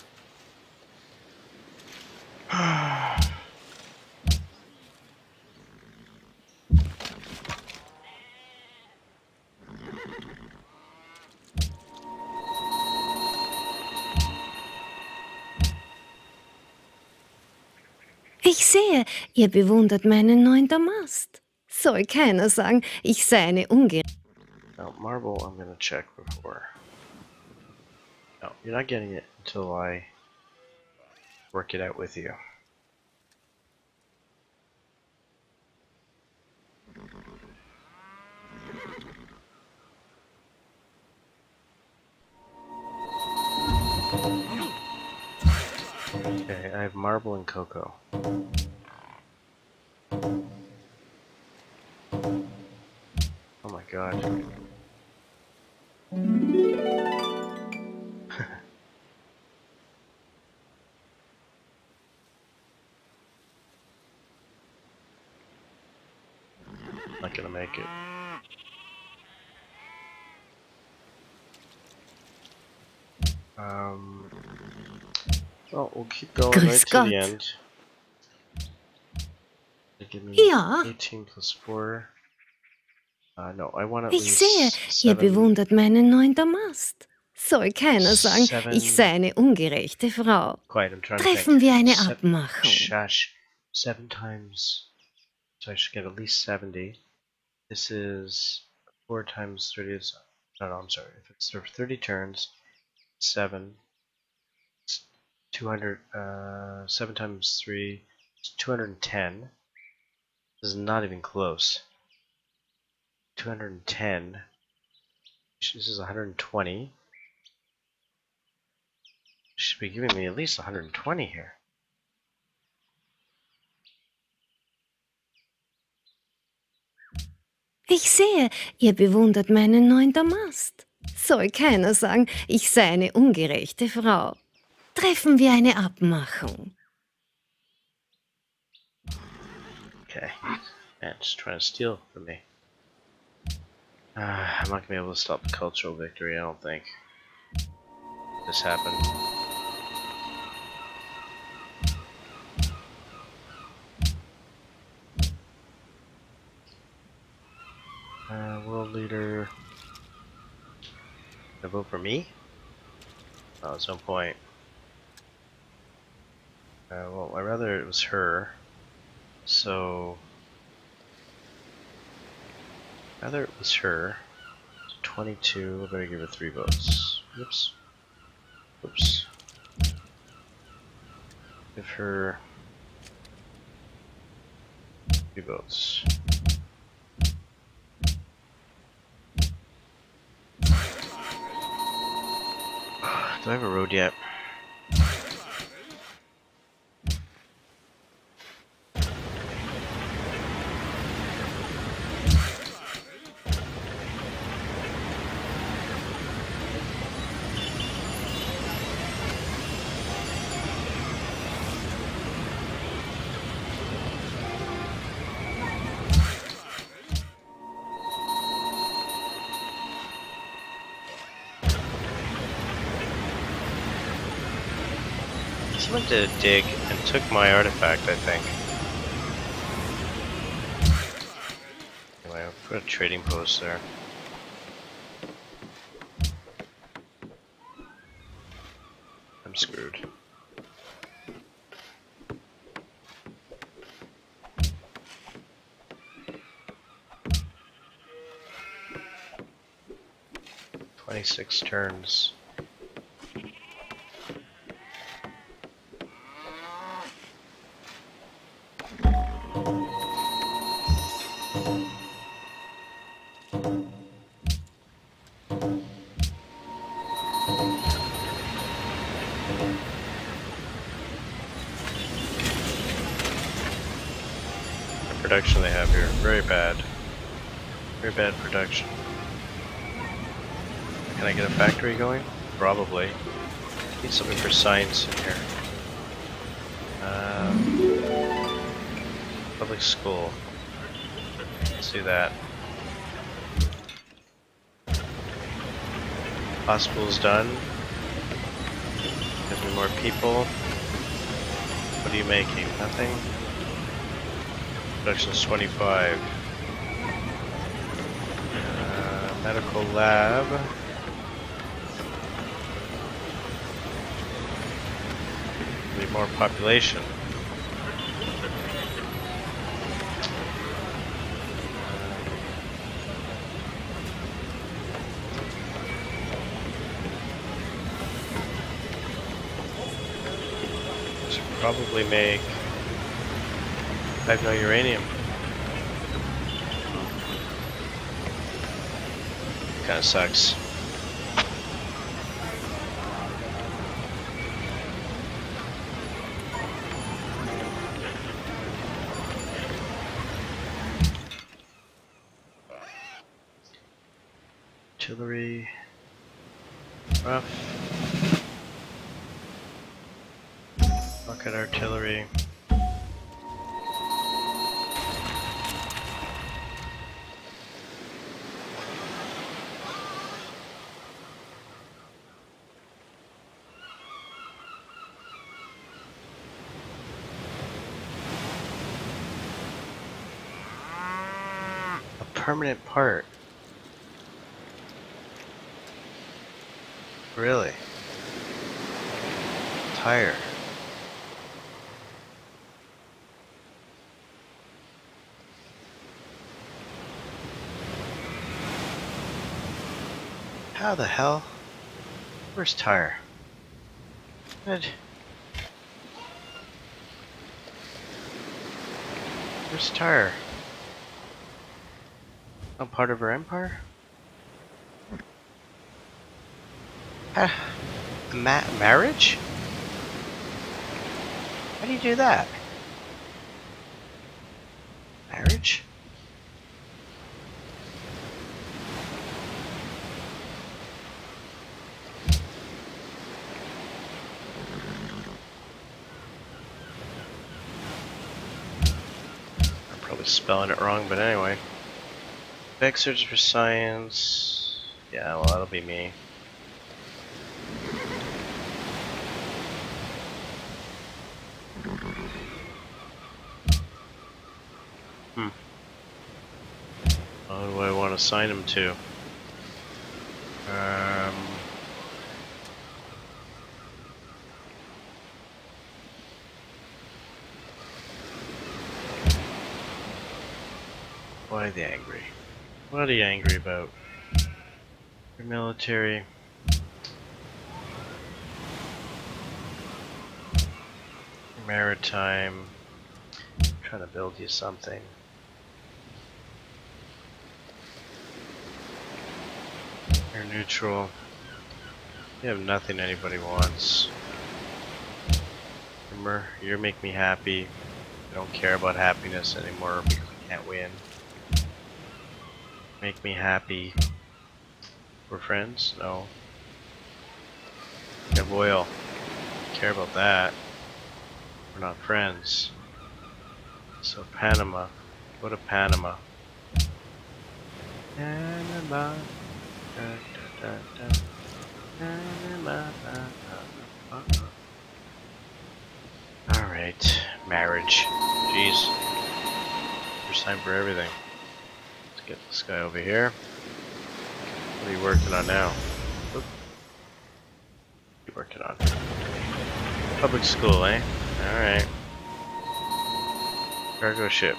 Ihr bewundert meinen neuen Damast. Soll keiner sagen, ich sei eine Ungerechtigkeit. Now, marble I'm gonna check before. No, you're not getting it until I work it out with you. Okay, I have marble and cocoa. We'll keep going Grüß right to Gott. the end. They Give me Ja. 18 plus 4. Uh, no, Ich sehe, ihr seven- bewundert meinen neuen Damast. Soll keiner sagen, Seven. ich sei eine ungerechte Frau. Quiet, I'm trying to Treffen wir eine Se- Abmachung. Shush. Seven times. So I should get at least 70. This is 4 times 30 is. No, no, I'm sorry. If it's there 30 turns, 7. It's 200. Uh, 7 times 3 is 210. This is not even close. 210. This is 120. Should be giving me at least 120 here. Ich sehe, ihr bewundert meinen neuen Damast. Soll keiner sagen, ich sei eine ungerechte Frau. Treffen wir eine Abmachung. Okay. Just trying to steal from me. Uh, I'm not gonna be able to stop the cultural victory, I don't think. This happened. Uh, world leader. Gonna vote for me? Oh, at some point. Uh, well, I rather it was her. So rather it was her. 22, I better give her three votes. Oops. Oops. Give her three votes. Do I have a road yet? Did a dig and took my artifact, I think. Anyway, I'll put a trading post there. I'm screwed. Twenty-six turns. Bad production. Can I get a factory going? Probably. Need something for science in here. Um, public school. Let's do that. Hospital's done. Gives me more people. What are you making? Nothing? Production's 25. Uh, medical lab. Need more population. Should probably make. I have no uranium. Kind of sucks. Permanent part. Really? Tyre. How the hell? Where's Tyre? What? Where's Tyre? Part of her empire? Ah, ma marriage? How do you do that? Marriage? I'm probably spelling it wrong, but anyway. Back search for science. Yeah, well, that'll be me. Hmm. What do I want to assign him to? Um. Why are they angry? What are you angry about? Your military. Maritime. I'm trying to build you something. You're neutral. You have nothing anybody wants. Remember, you make me happy. I don't care about happiness anymore because we can't win. Make me happy. We're friends? No. Have oil. Care about that. We're not friends. So Panama. Go to Panama. Panama. Da, da, da. Panama. Alright. Marriage. Jeez. First time for everything. Get this guy over here. What are you working on now? Oop. You working on? Public school, eh? Alright. Cargo ship.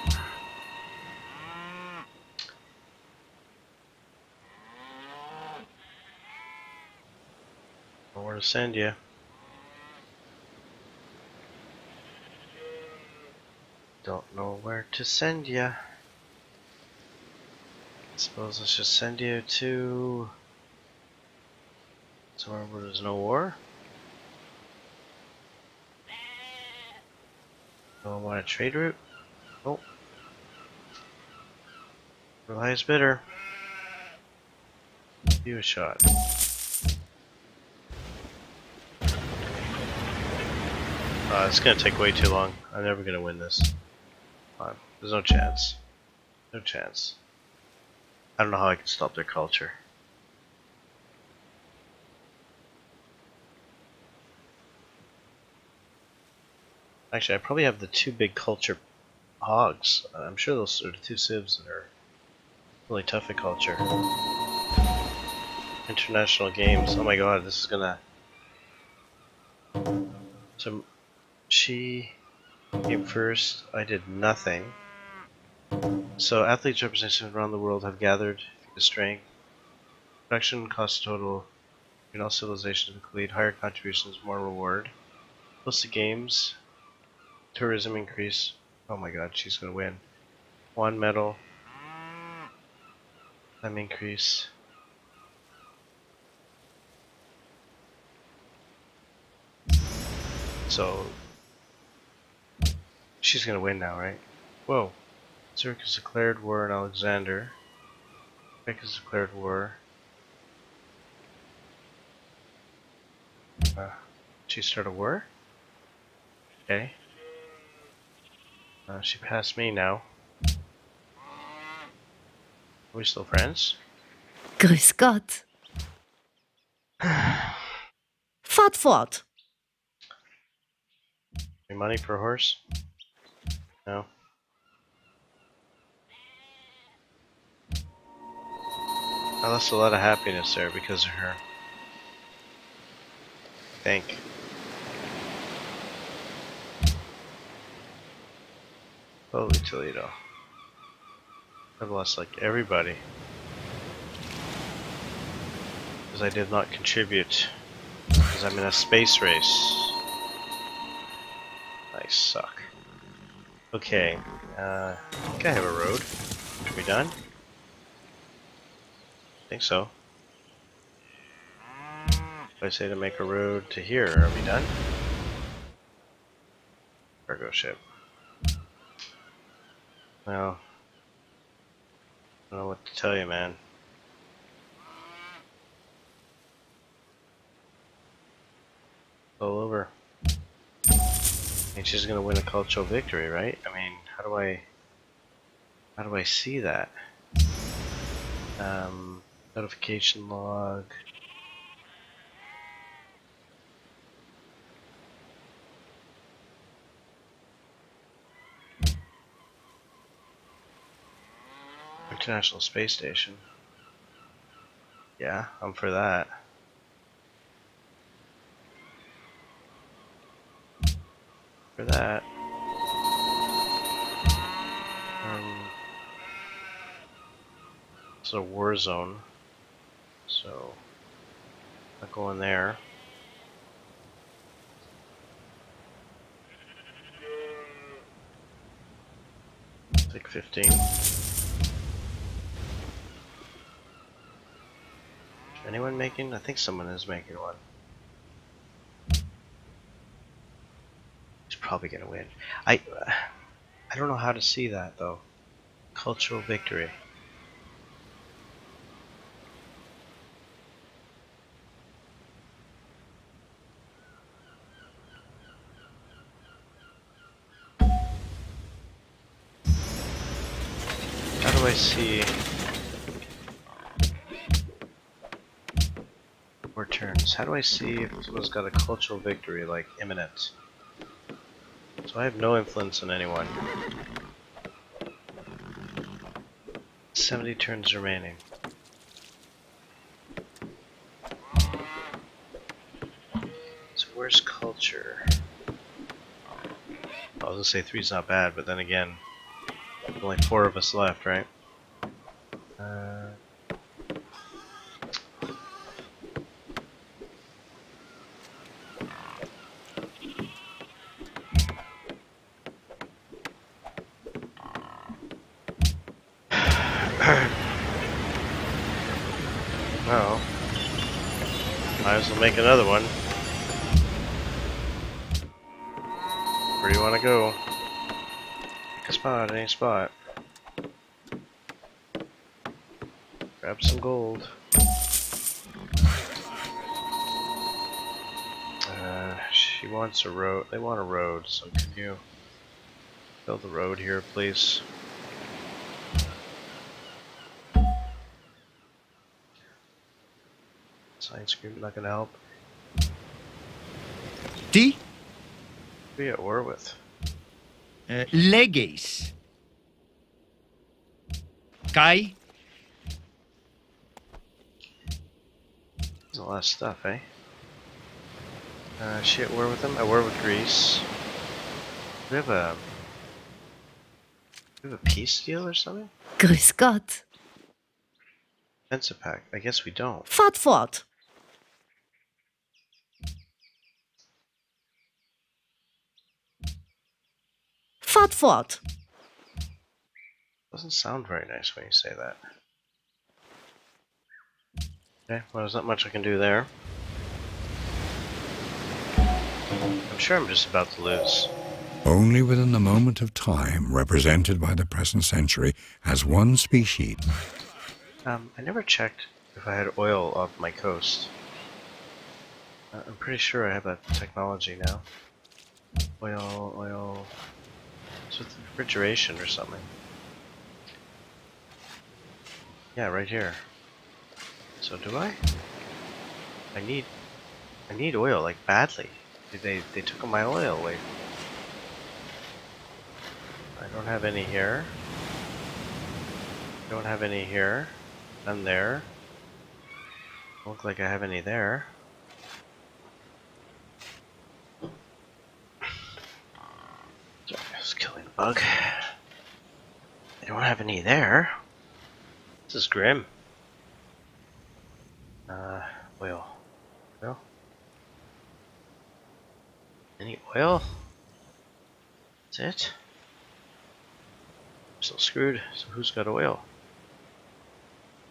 Where to send you. Don't know where to send you. Suppose let's just send you to somewhere where there's no war. Don't want a trade route? Oh. The highest bidder. Give a shot. Uh, it's gonna take way too long. I'm never gonna win this. Uh, there's no chance. No chance. I don't know how I can stop their culture. Actually, I probably have the two big culture hogs. I'm sure those are the two civs that are really tough at culture. International games. Oh my god, this is gonna. So, she came first. I did nothing. So, athletes represented around the world have gathered the strength. Production cost total. In all civilizations include higher contributions, more reward. Plus the games. Tourism increase. Oh my god, she's gonna win. One medal. Time increase. So she's gonna win now, right? Whoa. Syracuse declared war on Alexander. Picus declared war. Uh, she started a war? Okay. Uh, she passed me now. Are we still friends? Grüß Gott. fort, fort. Any money for a horse? No. I lost a lot of happiness there because of her. I think. Holy Toledo. I've lost like everybody. Because I did not contribute. Because I'm in a space race. I suck. Okay, uh, I think I have a road. Are we done? Think so. If I say to make a road to here, are we done? Cargo ship. Well, I don't know what to tell you, man. All over. And she's gonna win a cultural victory, right? I mean, how do I, how do I see that? Um, notification log. International Space Station. Yeah, I'm for that. For that. Um, it's a war zone, so not going there. Take 15. Anyone making? I think someone is making one. He's probably gonna win. I I don't know how to see that though. Cultural victory. How do I see if someone's got a cultural victory, like imminent? So I have no influence on anyone. 70 turns remaining. So where's culture? I was gonna say three's not bad, but then again, only four of us left, right? Uh, Well, might as well make another one. Where do you want to go? Pick a spot, any spot. Grab some gold. Uh, she wants a road. They want a road, so can you build a road here, please? Science group not gonna help. Ti Be at war with. uh, leges. Kai There's a lot of stuff, eh? Uh, is she at war with them? At war with Greece. Do we have a... We have a peace deal or something? Grüß Gott. Defensive pact. I guess we don't. Fahrt fort. Fahrt fort. Doesn't sound very nice when you say that. Okay, well there's not much I can do there. I'm sure I'm just about to lose. Only within the moment of time represented by the present century has one species Um, I never checked if I had oil off my coast. Uh, I'm pretty sure I have that technology now. Oil, oil. It's with refrigeration or something. Yeah, right here. So do I? I need, I need oil like badly. They they took my oil away. I don't have any here. Don't have any here. None there. Don't look like I have any there. Killing a bug. They don't have any there. This is grim. Uh, oil. Oil? Any oil? That's it? I'm so screwed. So who's got oil?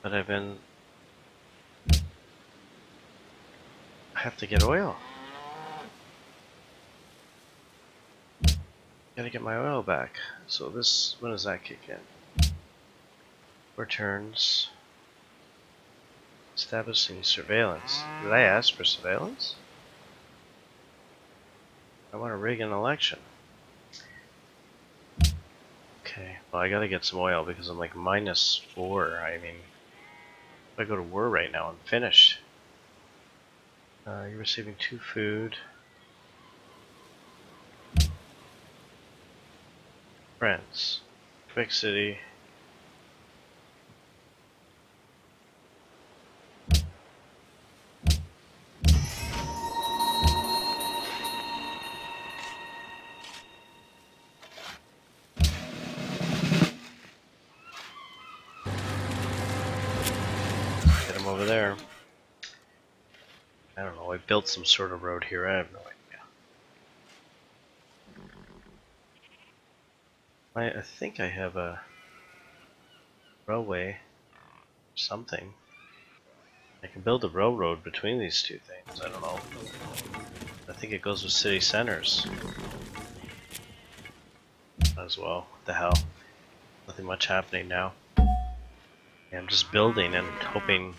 But I've been... I have to get oil. Gotta get my oil back. So this, when does that kick in? Returns. Establishing surveillance. Did I ask for surveillance? I want to rig an election. Okay, well I gotta get some oil because I'm like minus four. I mean, if I go to war right now, I'm finished. Uh, you're receiving two food. Friends. Quebec City. Get him over there. I don't know, I built some sort of road here, I have no idea. I, I think I have a railway, something. I can build a railroad between these two things, I don't know. I think it goes with city centers. As well, what the hell. Nothing much happening now. Yeah, I'm just building and hoping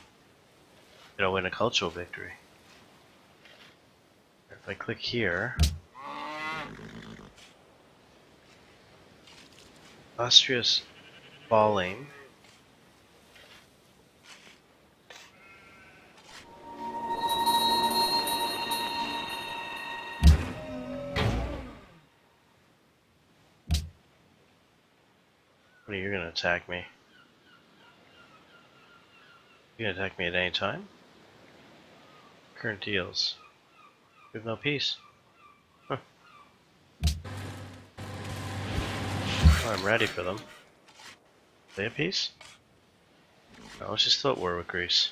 you know win a cultural victory. If I click here, Austria's falling. What are you gonna attack me? You gonna attack me at any time? Current deals. We have no peace. I'm ready for them. They at peace? No, let's just at war with Greece.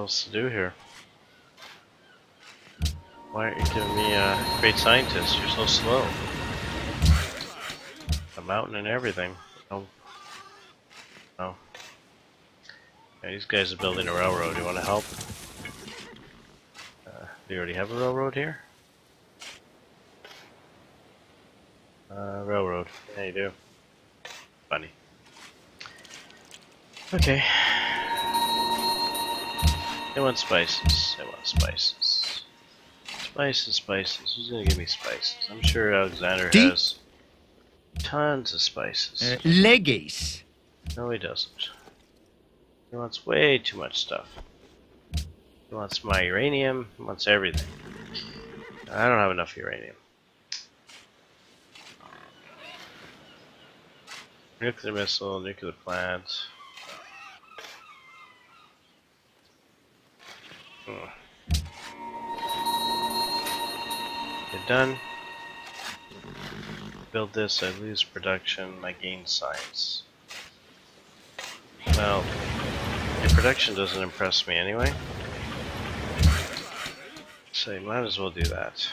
Else to do here? Why aren't you giving me a great scientist? You're so slow. A mountain and everything. Oh. Oh. Yeah, these guys are building a railroad. You want to help? Uh, do you already have a railroad here? Uh, railroad. Yeah, you do. Funny. Okay. They want spices. They want spices. Spices, spices. Who's gonna give me spices? I'm sure Alexander Tea? has tons of spices. Uh, Leggace. No, he doesn't. He wants way too much stuff. He wants my uranium. He wants everything. I don't have enough uranium. Nuclear missile, nuclear plant. Hmm. Get done. Build this, I lose production, I gain science. Well, your production doesn't impress me anyway. So you might as well do that.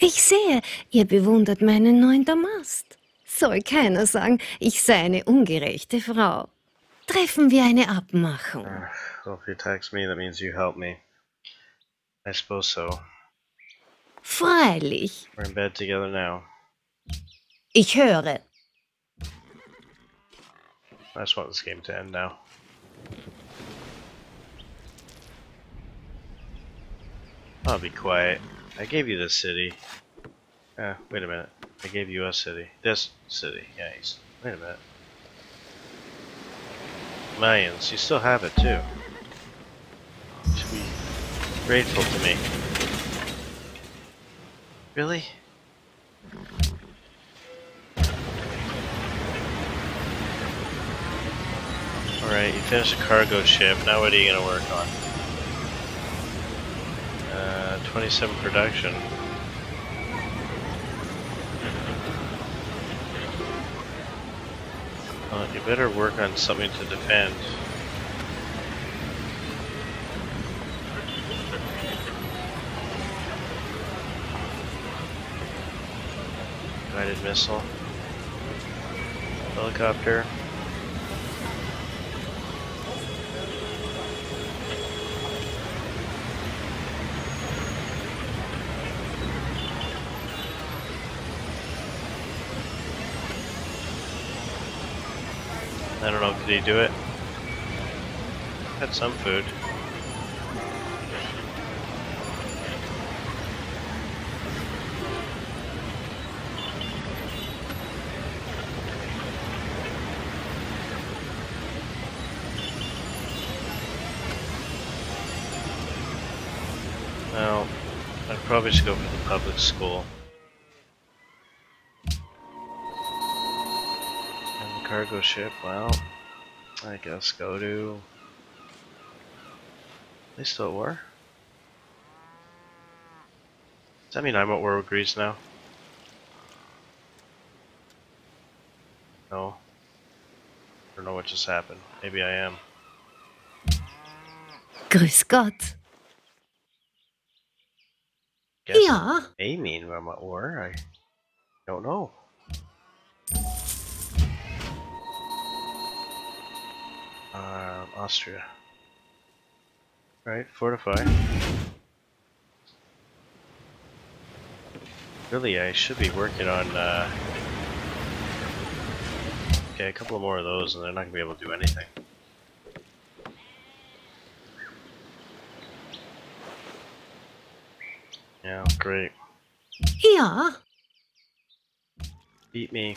Ich sehe, ihr bewundert meinen neuen Damast. Soll keiner sagen, ich sei eine ungerechte Frau. Treffen wir eine Abmachung. So if you text me, that means you help me. I suppose so. Freilich. We're in bed together now. Ich höre. I just want this game to end now. I'll be quiet. I gave you this city. Uh, wait a minute. I gave you a city. This city. Yeah, he's... Wait a minute. Mayans, you still have it too. You should be grateful to me. Really? Alright, you finished a cargo ship. Now what are you going to work on? Uh, 27 production. You better work on something to defend. Guided missile. Helicopter. I don't know, did he do it? Had some food. Well, I probably should go for the public school. Cargo ship, well, I guess go to. They still at war? Does that mean I'm at war with Greece now? No. I don't know what just happened. Maybe I am. Grüß Gott. Guess Ja, may mean I'm at war. I don't know. Um, Austria. Right, fortify. Really, I should be working on, uh... Okay, a couple more of those and they're not gonna be able to do anything. Yeah, great. ja. Beat me.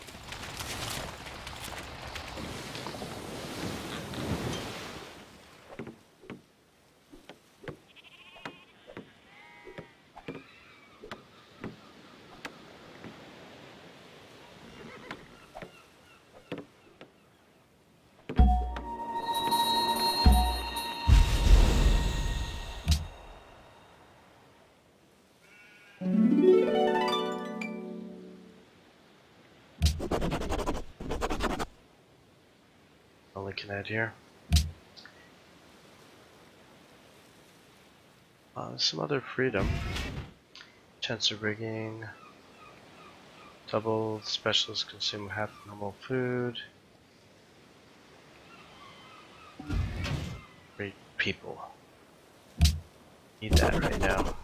Some other freedom. Chance of rigging. Double specialists consume half normal food. Great people. Need that right now.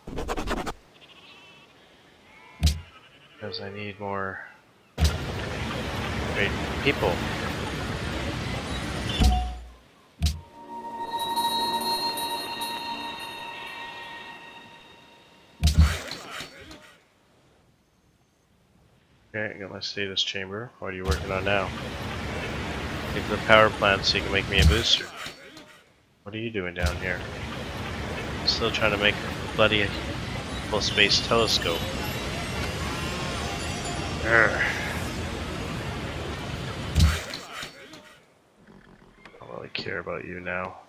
Because I need more great people. I see this chamber. What are you working on now? To the power plant so you can make me a booster. What are you doing down here? Still trying to make a bloody full space telescope. Urgh. I don't really care about you now.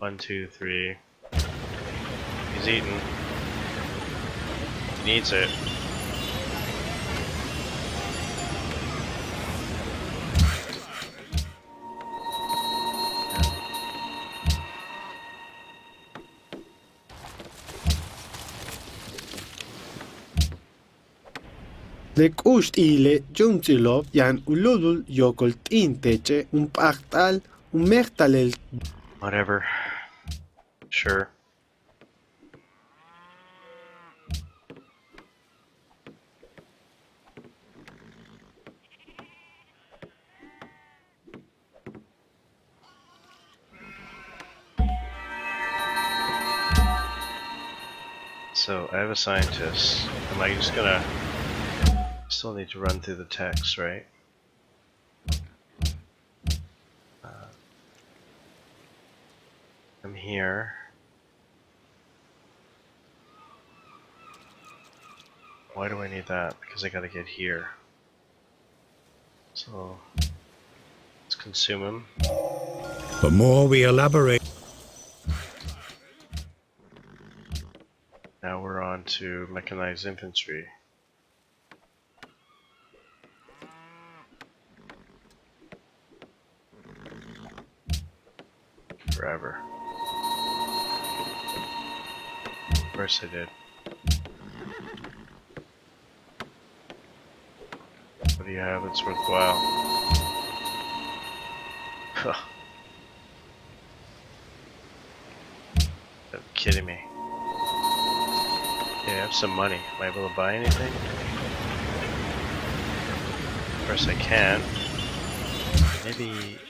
One, two, three. He's eating. He needs it. Lek'uxt ile Junzilov yan ululul yokoltin teche un pachtal un mertalel Whatever. Sure. So I have a scientist. Am I just gonna still need to run through the text, right? Uh, I'm here. Why do I need that? Because I gotta get here. So let's consume him. The more we elaborate, Now we're on to mechanized infantry. Forever. Of course I did. What do you have that's worthwhile? Huh. Are you kidding me? Yeah, I have some money. Am I able to buy anything? Of course I can. Maybe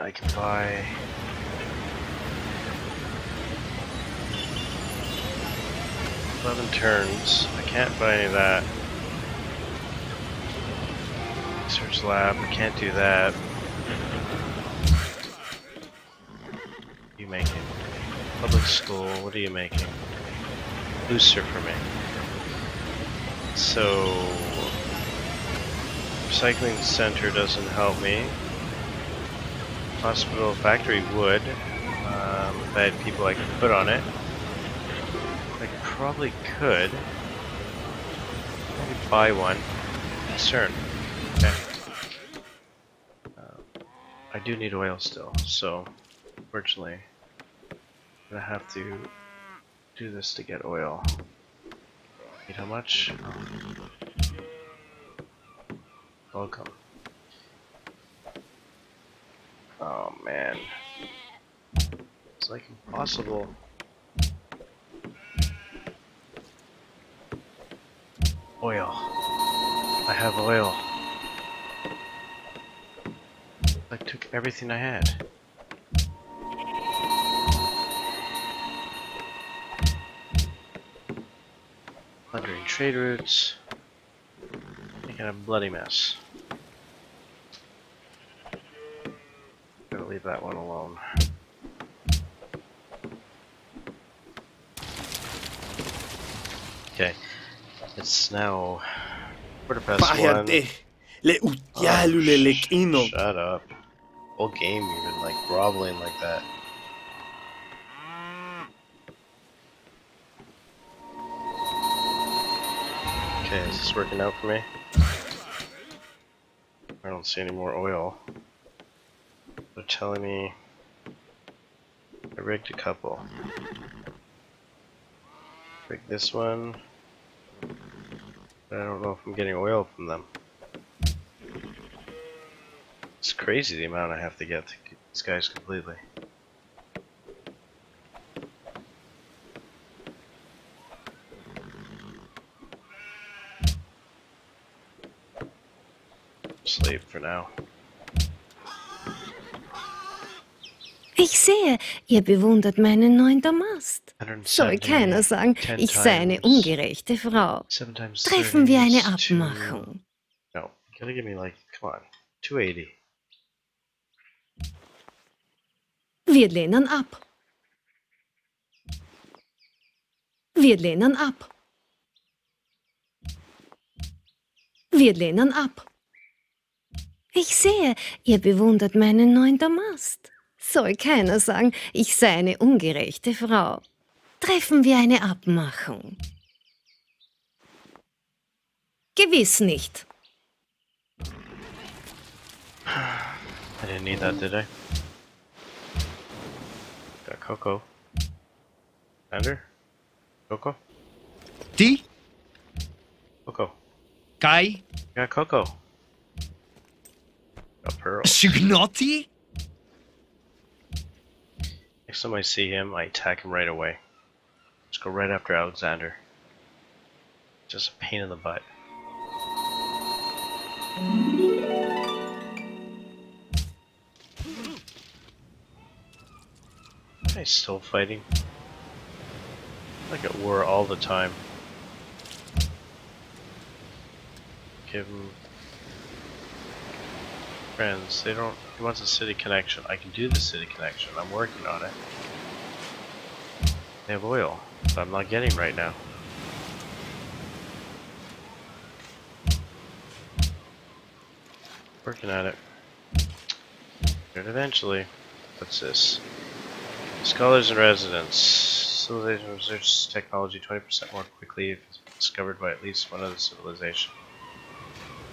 I can buy... Eleven turns. I can't buy any of that. Research lab. I can't do that. You making? Public school. What are you making? booster for me. So, recycling center doesn't help me. Hospital factory would. Um, if I had people I could put on it. Probably could. Maybe buy one. CERN. Okay. Uh, I do need oil still, so unfortunately, I'm gonna have to do this to get oil. Need how much? Welcome. Oh man. It's like impossible. Oil. I have oil. I took everything I had. Plundering trade routes. Making a bloody mess. Gotta leave that one alone. Okay. It's now quarter past one. Le utyalu oh, le. Shut up. Whole game you've been like groveling like that. Okay, is this working out for me? I don't see any more oil. They're telling me I rigged a couple. Rig this one. I don't know if I'm getting oil from them. It's crazy the amount I have to get to get these guys completely. Sleep for now. Ich sehe, ihr bewundert meinen neuen Damast. 170, Soll keiner sagen, 10 ich sei eine ungerechte Frau. Treffen wir 30 eine Abmachung. No, you gotta give me like, come on, 280. Wir lehnen ab. Wir lehnen ab. Wir lehnen ab. Ich sehe, ihr bewundert meinen neuen Damast. Soll keiner sagen, ich sei eine ungerechte Frau. Treffen wir eine Abmachung. Gewiss nicht. I didn't need that, did I? Got Coco. Under? Coco? Die? Coco. Guy? Got Coco. Got Pearl. Sugnoti? Next time I see him, I attack him right away. Just go right after Alexander. Just a pain in the butt. Am I still fighting? Like at war all the time. Give him friends. They don't. He wants a city connection. I can do the city connection. I'm working on it. They have oil, but I'm not getting right now. Working at it. And eventually. What's this? Scholars in Residence. Civilization research technology 20% more quickly if it's discovered by at least one other civilization.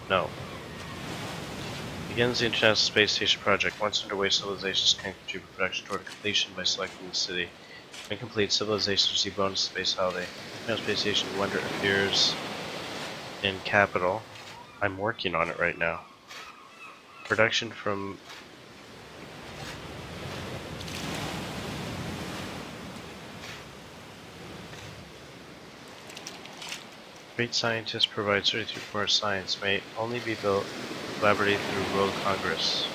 No. Begins the International Space Station project. Once underway, civilizations can contribute production toward completion by selecting the city. When complete, civilizations receive bonus space holiday. International Space Station Wonder appears in capital. I'm working on it right now. Production from Great scientists provide certitude for science may only be built collaboratively through World Congress.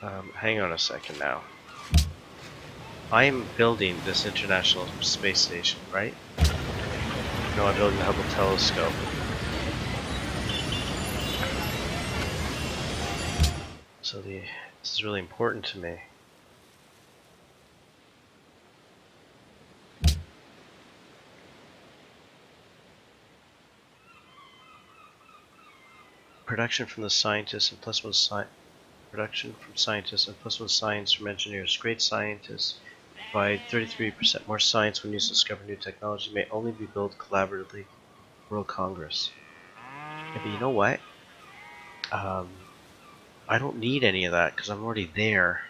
Um, hang on a second now. I am building this International Space Station, right? No, I'm building the Hubble Telescope. So the this is really important to me. Production from the scientists and plus one sci production from scientists and one science from engineers. Great scientists provide 33% more science when used to discover new technology may only be built collaboratively. World Congress. Yeah, but you know what? Um, I don't need any of that because I'm already there.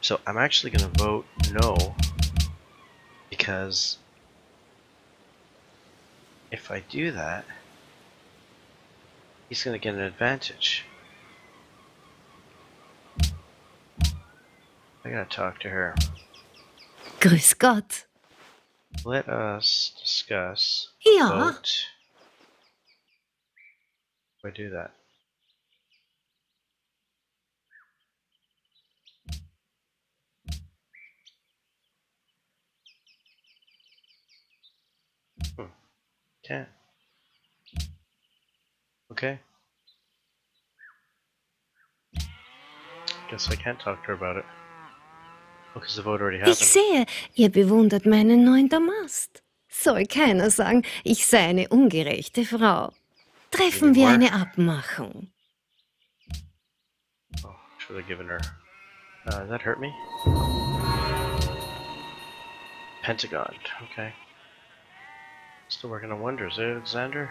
So I'm actually going to vote no because if I do that, he's going to get an advantage. I gotta talk to her. Grüß Gott. Let us discuss. Ja. Vote. Why do that? Hmm. Can't. Okay. Guess I can't talk to her about it. Ich sehe, ihr bewundert meinen neuen Damast. Soll keiner sagen, ich sei eine ungerechte Frau. Treffen wir eine Abmachung. Oh, should have given her. Uh, that hurt me? Pentagon. Okay. Still working on wonders, eh, Alexander?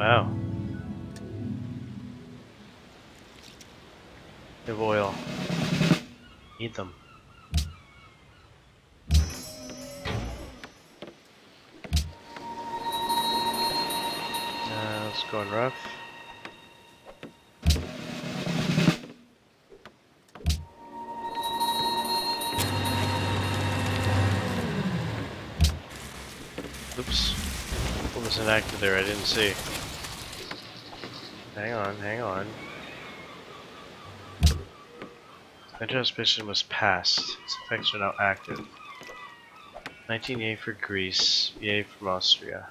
Wow. They have oil. Need them. Uh, let's go in rough. Oops. What was inactive there? I didn't see. Hang on, hang on. Anti-suspicion was passed. Its effects are now active. 19 yay for Greece, yay from Austria.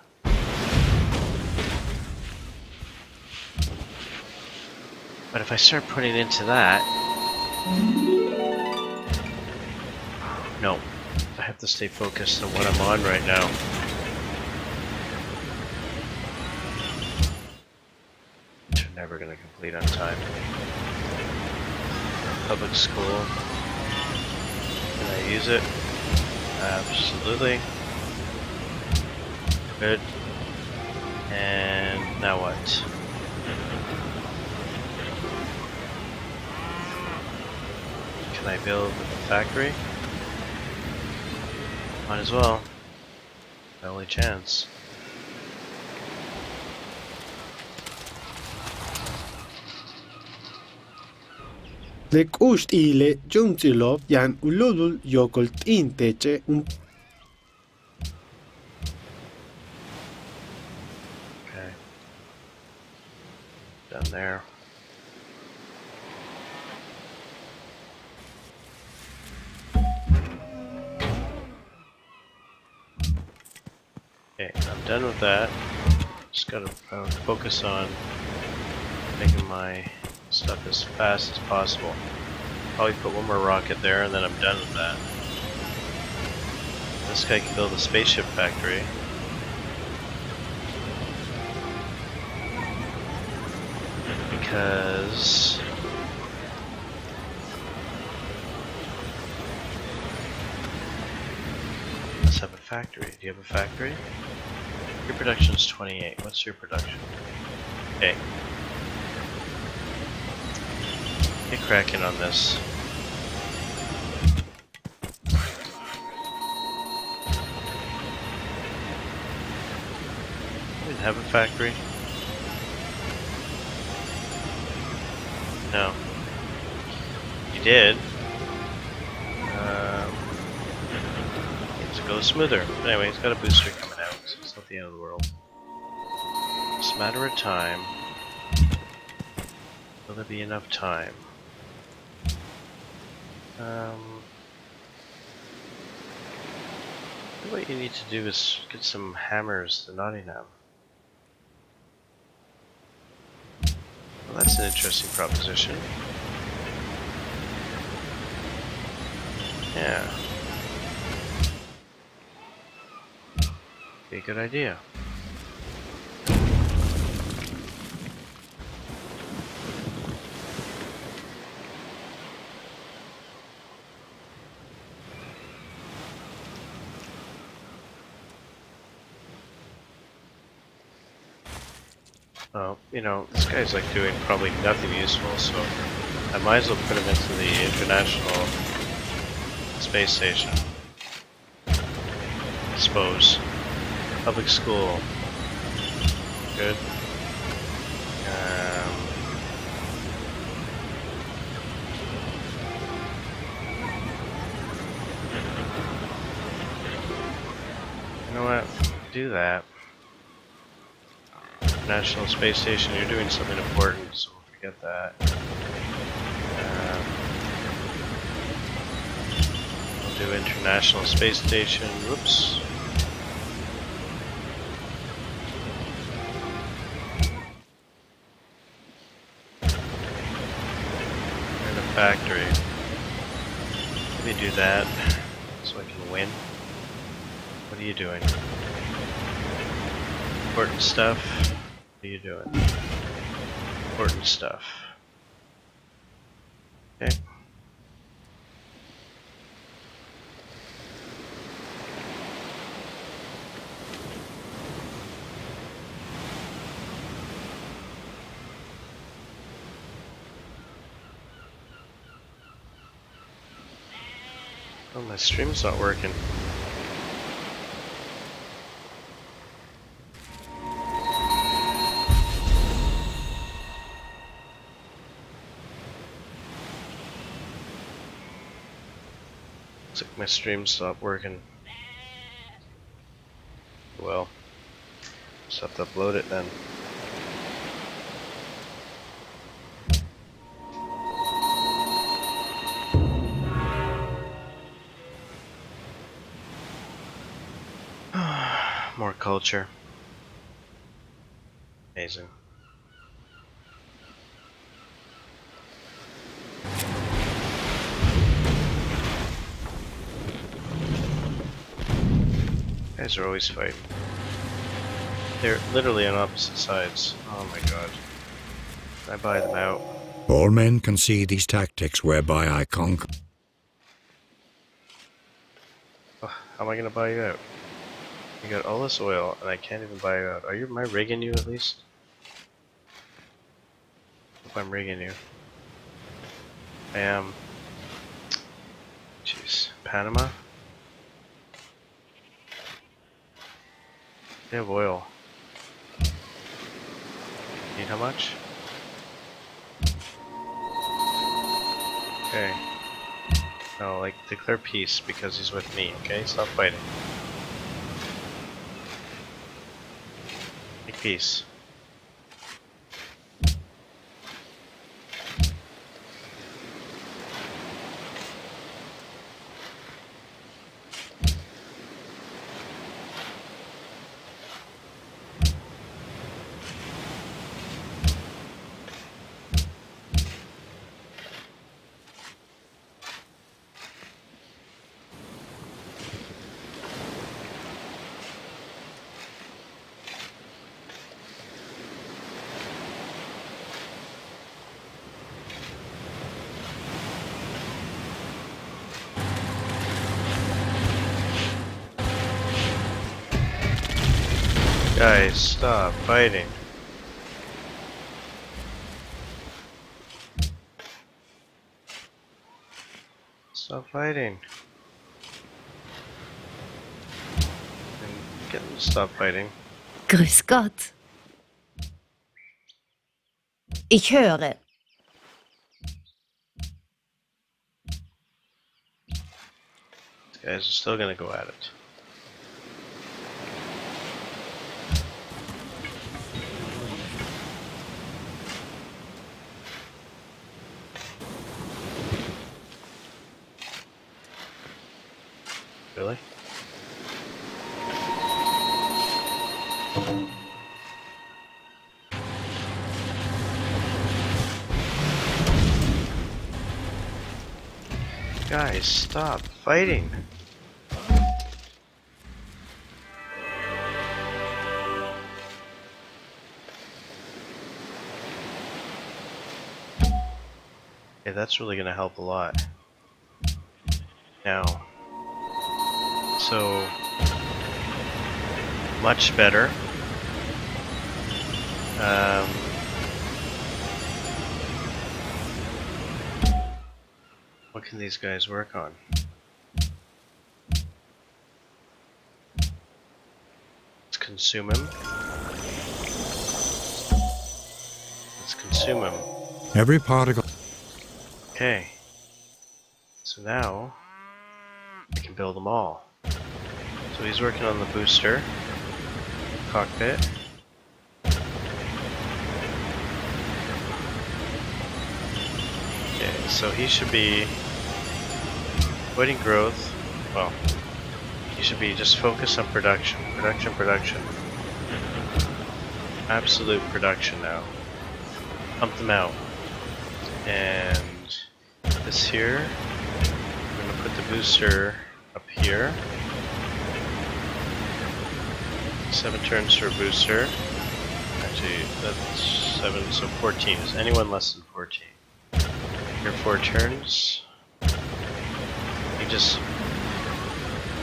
But if I start putting into that... No. I have to stay focused on what I'm on right now. Which are complete on time. Public school. Can I use it? Absolutely. Good. And Now what? Can I build a factory? Might as well. My only chance. Lek'uxt ile Jumtsilov yan ululul yokoltin teche un Okay. Down there. Okay, I'm done with that. Just gotta uh, focus on making my stuff as fast as possible. Probably put one more rocket there and then I'm done with that. This guy can build a spaceship factory. Because let's have a factory. Do you have a factory? Your production's 28. What's your production? Okay. Get cracking on this. We didn't have a factory. No. You did. Um, to go smoother. But anyway, it's got a booster coming out, so it's not the end of the world. It's a matter of time. Will there be enough time? Um, what you need to do is get some hammers to Nottingham. Well, that's an interesting proposition. Yeah. Be a good idea. Oh, you know, this guy's like doing probably nothing useful, so I might as well put him into the International Space Station. I suppose. Public school. Good. Um, you know what? Do that. National Space Station, you're doing something important, so we'll forget that. Um, we'll do International Space Station. Whoops. And a factory. Let me do that so I can win. What are you doing? Important stuff. What are you doing? Important stuff. Okay. Oh, my stream's not working. My stream stopped working. Well, just have to upload it then. More culture. Amazing. Guys are always fighting. They're literally on opposite sides. Oh my god. I buy them out. All men can see these tactics whereby I conquer. Ugh, how am I gonna buy you out? You got all this oil and I can't even buy you out. Are you am I rigging you at least? Hope I'm rigging you. I am. Jeez. Panama? They have oil. Need how much? Okay. No, like, declare peace because he's with me, okay? Stop fighting. Make peace. Guys, stop fighting. Stop fighting. And get them to stop fighting. Grüß Gott. Ich höre. These guys are still gonna go at it. Guys, stop fighting. Okay, that's really gonna help a lot. Now, so much better. Um, can these guys work on? Let's consume him. Let's consume him. Every particle. Okay. So now I can build them all. So he's working on the booster cockpit. Okay, so he should be avoiding growth. Well, you should be just focused on production, production, production. Mm-hmm. Absolute production now. Pump them out. And this here, I'm gonna put the booster up here. Seven turns for a booster. Actually, that's seven, so 14. Is anyone less than 14? Your four turns. Just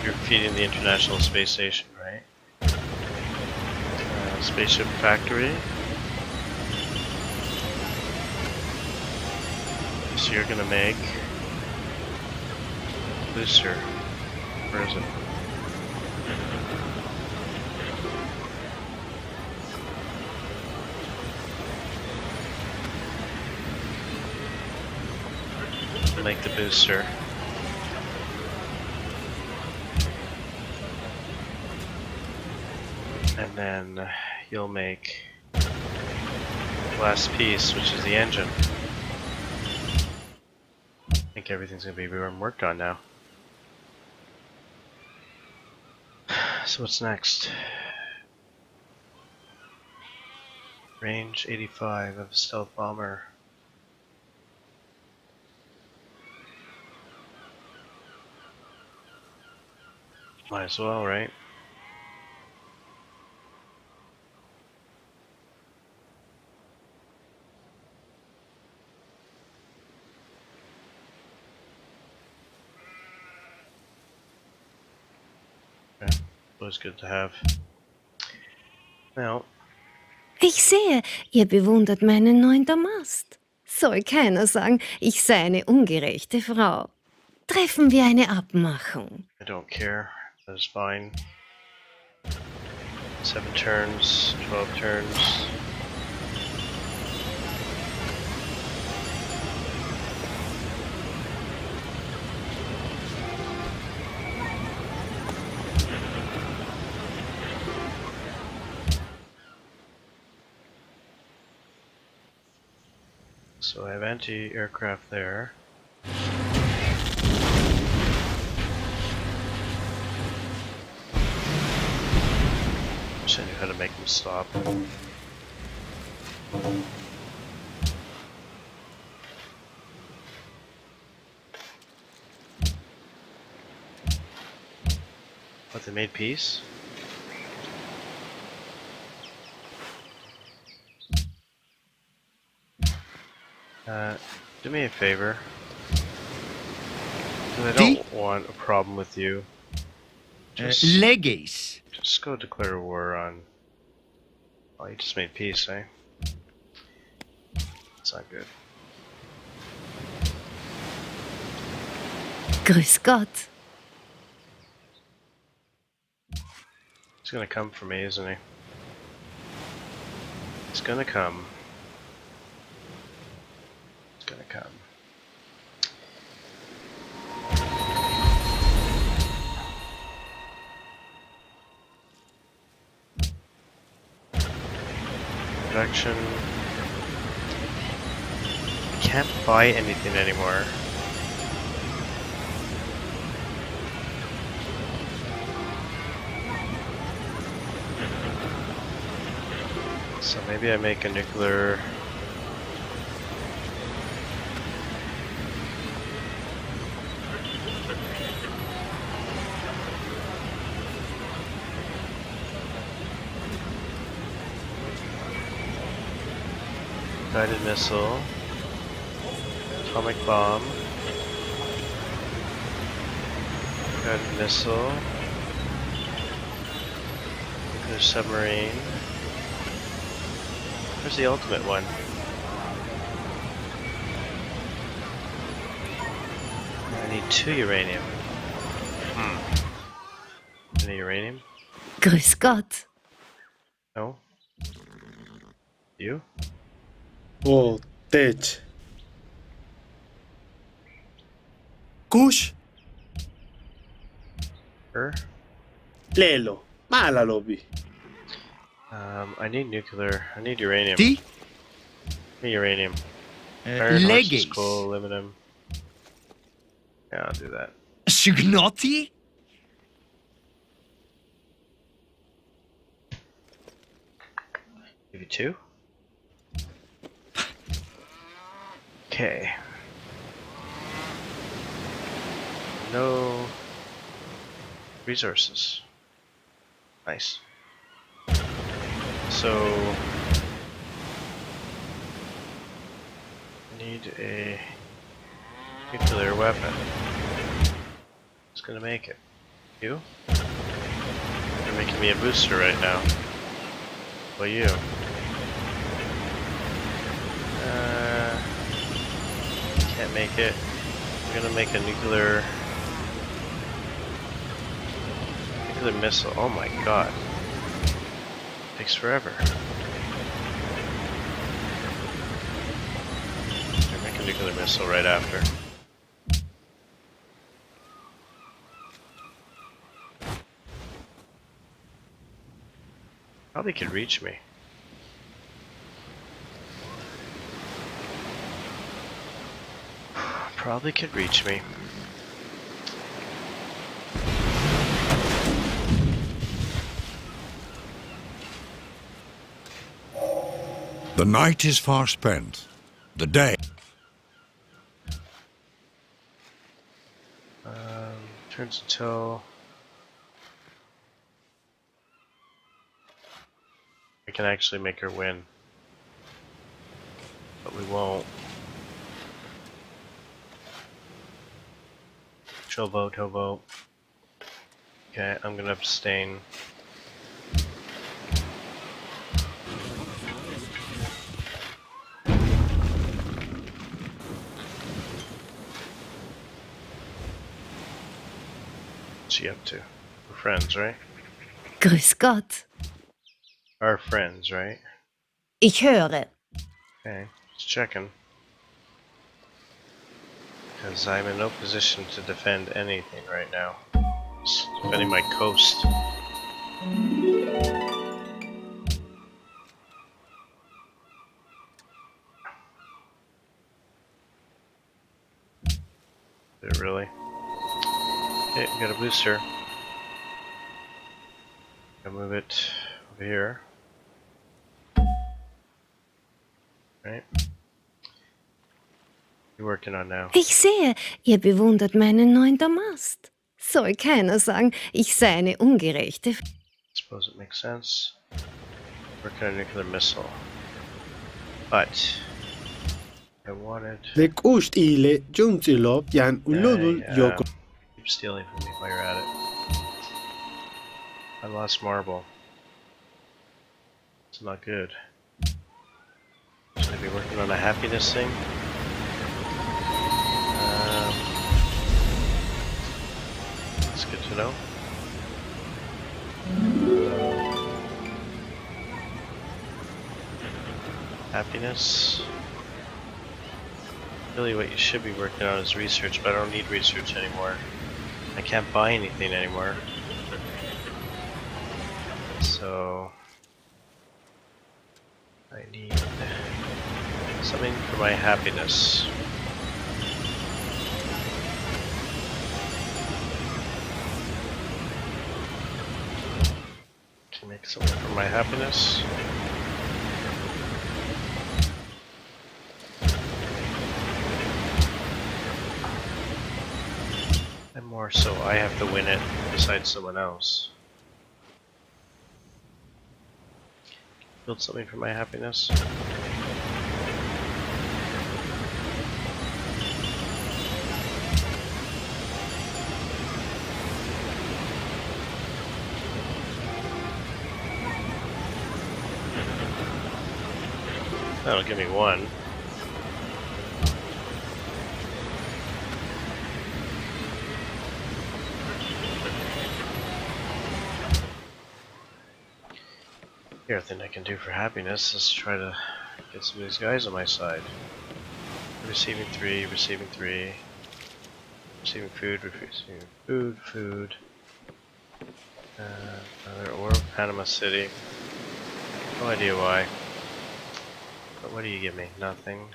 you're feeding the International Space Station, right? Uh, spaceship factory. So you're gonna make booster. Where is it? Make the booster. Then you'll make the last piece, which is the engine. I think everything's gonna be worked on now. So what's next? Range 85 of stealth bomber. Might as well, right? Always good to have. Now, Ich sehe, ihr bewundert meinen neuen Damast. Soll keiner sagen, ich sei eine ungerechte Frau. Treffen wir eine Abmachung. I don't care. That is fine. Seven turns, twelve turns. So I have anti-aircraft there. Wish I knew how to make them stop. But they made peace? Uh, do me a favor. I don't want a problem with you. Just, leges. just go declare war on. Oh, you just made peace, eh? That's not good. Grüß Gott. He's gonna come for me, isn't he? He's gonna come. Come. Production. Can't buy anything anymore. So maybe I make a nuclear. Guided missile. Atomic bomb. Guided missile. Nuclear submarine. Where's the ultimate one? I need two uranium. Hmm. Any uranium? Grüß Gott. O tech. Kush, Her? lelo. Mala lobby. Um, I need nuclear. I need uranium. Ti. I need uranium. Uh, Iron, horses, coal, aluminum. Yeah, I'll do that. Sugnoti. Give you two. Okay. No resources. Nice. So need a nuclear weapon. Who's gonna make it? You? You're making me a booster right now. Well, you. Can't make it. I'm gonna make a nuclear nuclear missile. Oh my god. Takes forever. I make a nuclear missile right after. Probably could reach me. Probably could reach me. The night is far spent. The day. Um, turns until we can actually make her win, but we won't. She'll vote, he'll vote. Okay, I'm gonna abstain. What's she up to? We're friends, right? Grüß Gott. Our friends, right? Ich höre. Okay, just checking. Because I'm in no position to defend anything right now. Just defending my coast. It really? Okay, got a booster. Gonna move it over here. Right. You working on now? Ich sehe, ihr bewundert meinen neuen Damast. Soll keiner sagen, ich sei eine ungerechte Frau. suppose it makes sense. Working on a nuclear missile. But I wanted Lekust ile Junzilov yan ululul Yeah, yoko. Keep stealing from me while you're at it. I lost marble. It's not good. Should I be working on a happiness thing? To know. Happiness. Really what you should be working on is research, but I don't need research anymore. I can't buy anything anymore. So I need something for my happiness. Something for my happiness. And more so I have to win it besides someone else. Build something for my happiness. That'll give me one. Here, thing I can do for happiness is try to get some of these guys on my side. Receiving three, receiving three. Receiving food, receiving food, food. Uh, another ore, Panama City. No idea why. But what do you give me? Nothing.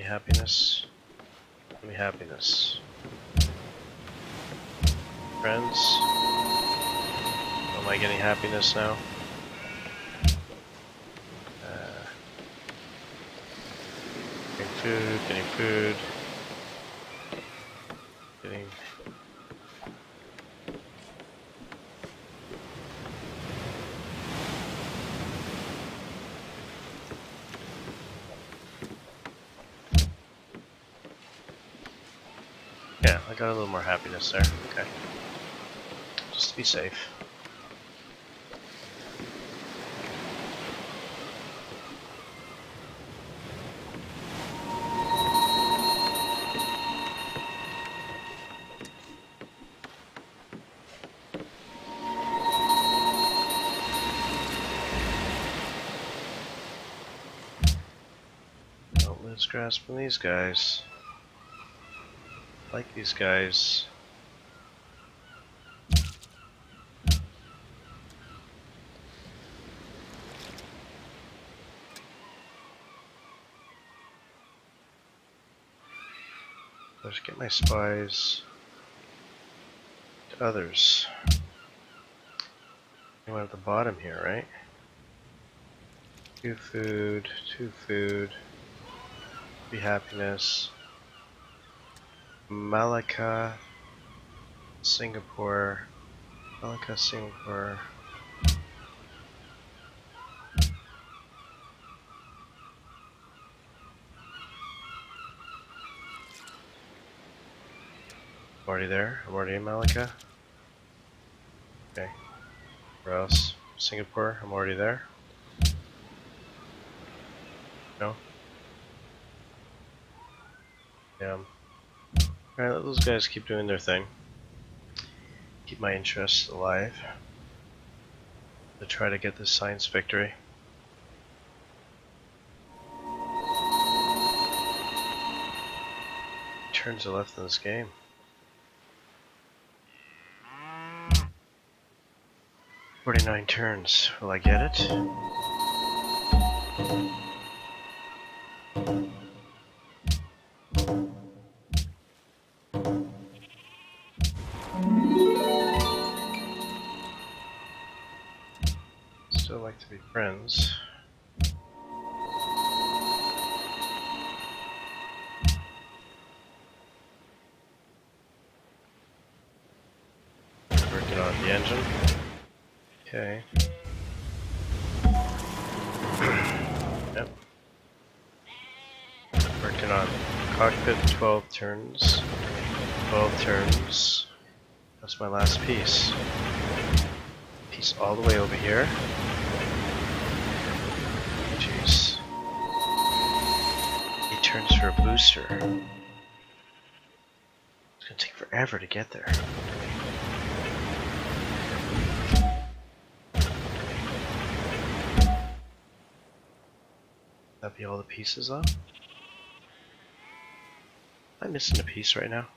Happiness? Any happiness? Friends? Am I getting happiness now? Uh, getting food, getting food. Getting Yeah, I got a little more happiness there. Okay. Just to be safe. Lose grasp these guys. Like these guys. Let's get my spies to others. Anyone at the bottom here, right? Two food, two food, be happiness. Malacca, Singapore, Malacca, Singapore. Already there? I'm already in Malacca? Okay. Where else? Singapore, I'm already there. No? Yeah. Alright, let those guys keep doing their thing. keep my interests alive. To try to get this science victory. Turns are left in this game. Forty-nine turns. Will I get it? I'd still like to be friends. Working on the engine. Okay. yep. Working on cockpit 12 turns. 12 turns. That's my last piece. Piece all the way over here. Turns for a booster. It's gonna take forever to get there. That be all the pieces though? Am missing a piece right now?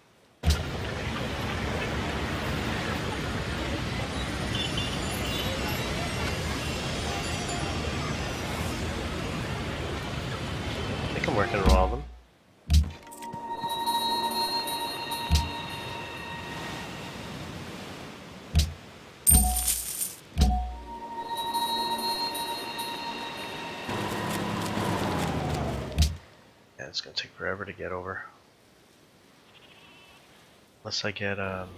Unless I get um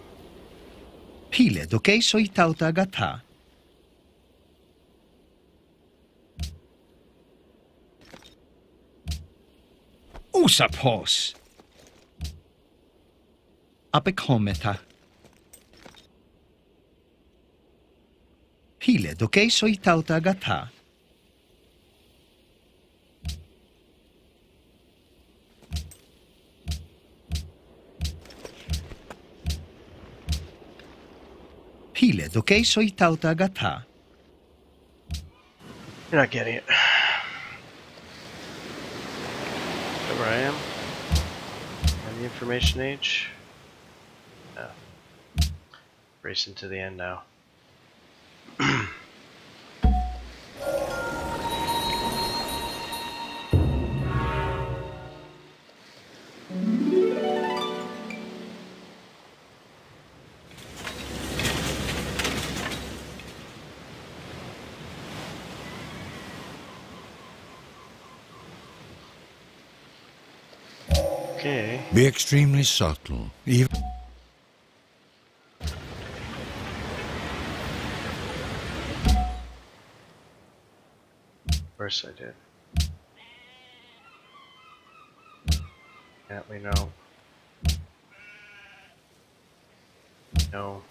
Hile dokei soi tauta gata. Usapos. Apekhometa. Hile dokei soi tauta gata. Hile dokei soi tauta gata. You're not getting it. Where I am? In the information age? No. Racing to the end now. Extremely subtle, even. Of course I did. Yeah, we know. No.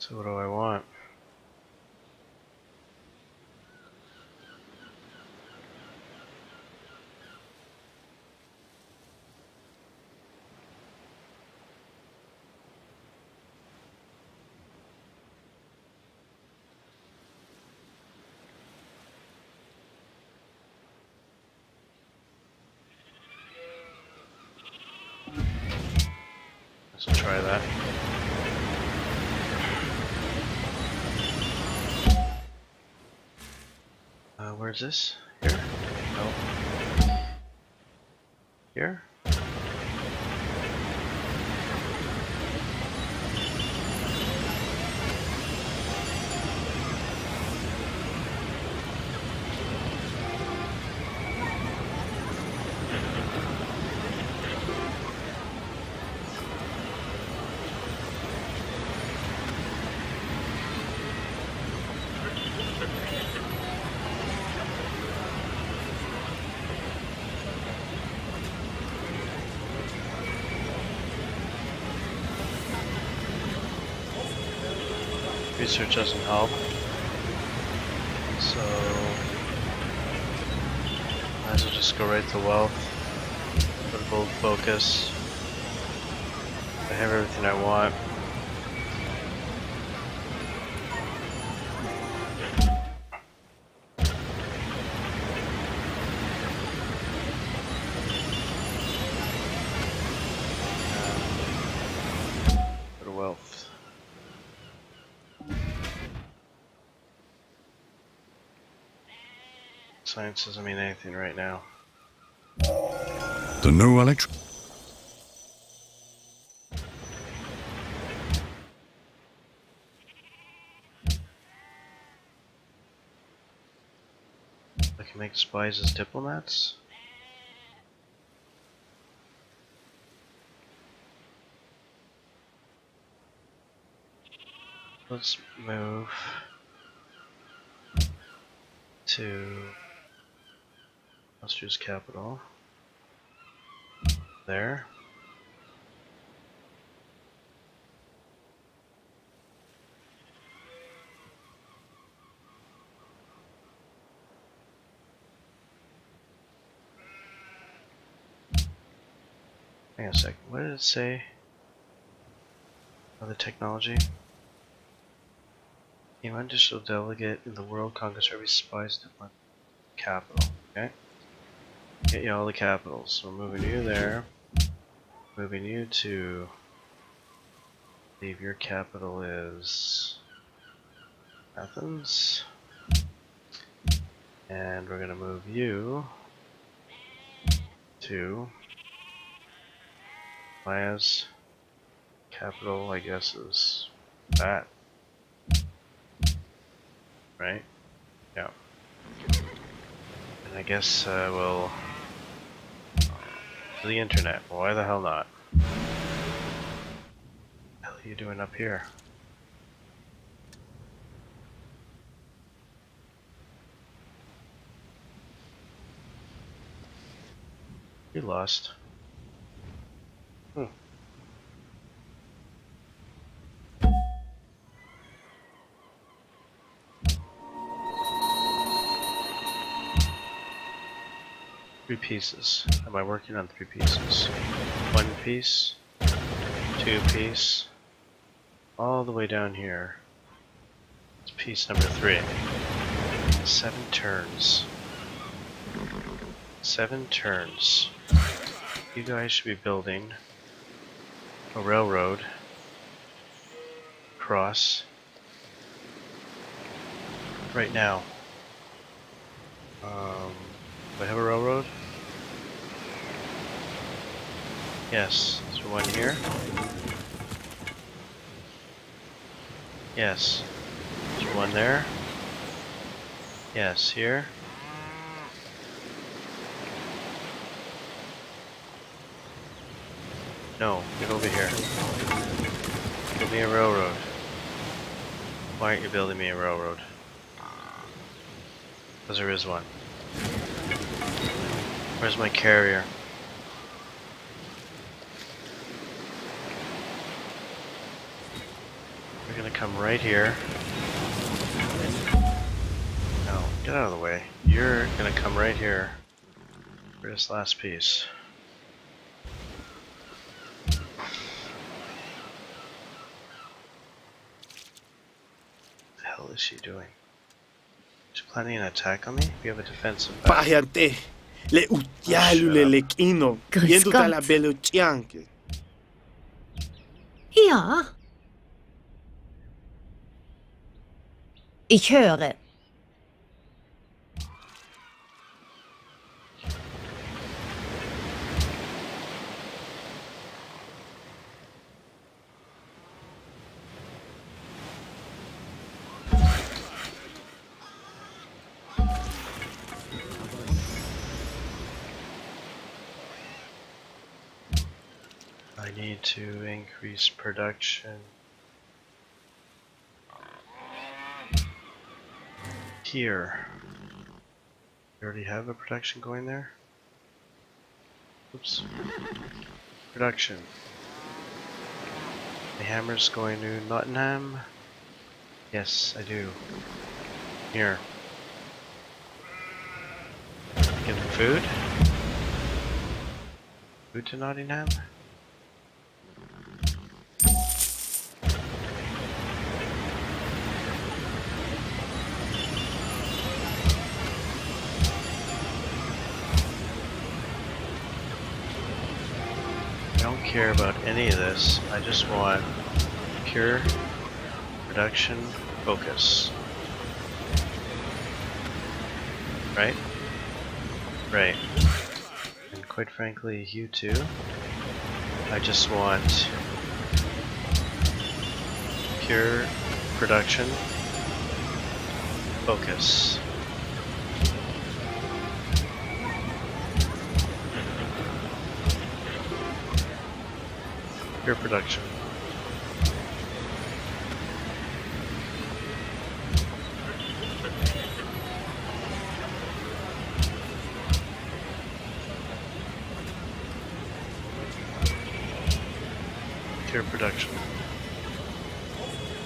So what do I want? Let's try that. Uh, where's this? Research doesn't help. So Might as well just go right to wealth. Put a bold focus. I have everything I want. Science doesn't mean anything right now. The new electric. I can make spies as diplomats? Let's move to Austria's capital. There. Hang on a sec. What did it say? Other technology? A additional delegate in the World Congress every spies diplomat capital. Okay. Get you all the capitals. So we're moving you there. Moving you to I believe your capital is Athens. And we're gonna move you to Maya's capital, I guess, is that. Right? Yeah. And I guess uh, we'll. To the internet. Why the hell not? What the hell are you doing up here? You lost. Three pieces. Am I working on three pieces? One piece, two piece, all the way down here. It's piece number three. Seven turns. Seven turns. You guys should be building a railroad across right now. Um, do I have a railroad? Yes. Is there one here? Yes. Is there one there? Yes. Here? No, get over here. Build me a railroad. Why aren't you building me a railroad? Because there is one. Where's my carrier? Gonna come right here. No, get out of the way. You're gonna come right here for this last piece. What the hell is she doing? She's planning an attack on me? We have a defensive pact. Le utjalu le lekino. Grüß Yendu Gott. tala Ich höre. I need to increase production. Here. You already have a production going there? Oops. Production. The hammer's going to Nottingham? Yes, I do. Here. Give them food? Food to Nottingham? Care about any of this. I just want pure production focus. Right? Right. And quite frankly, you too. I just want pure production focus. Pure production. Pure production.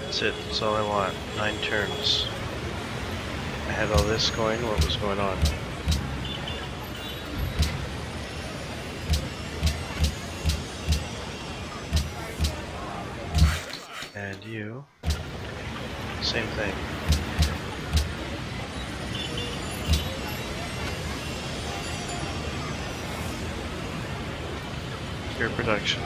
That's it. That's all I want. Nine turns. I had all this going. What was going on? Same thing. Pure production.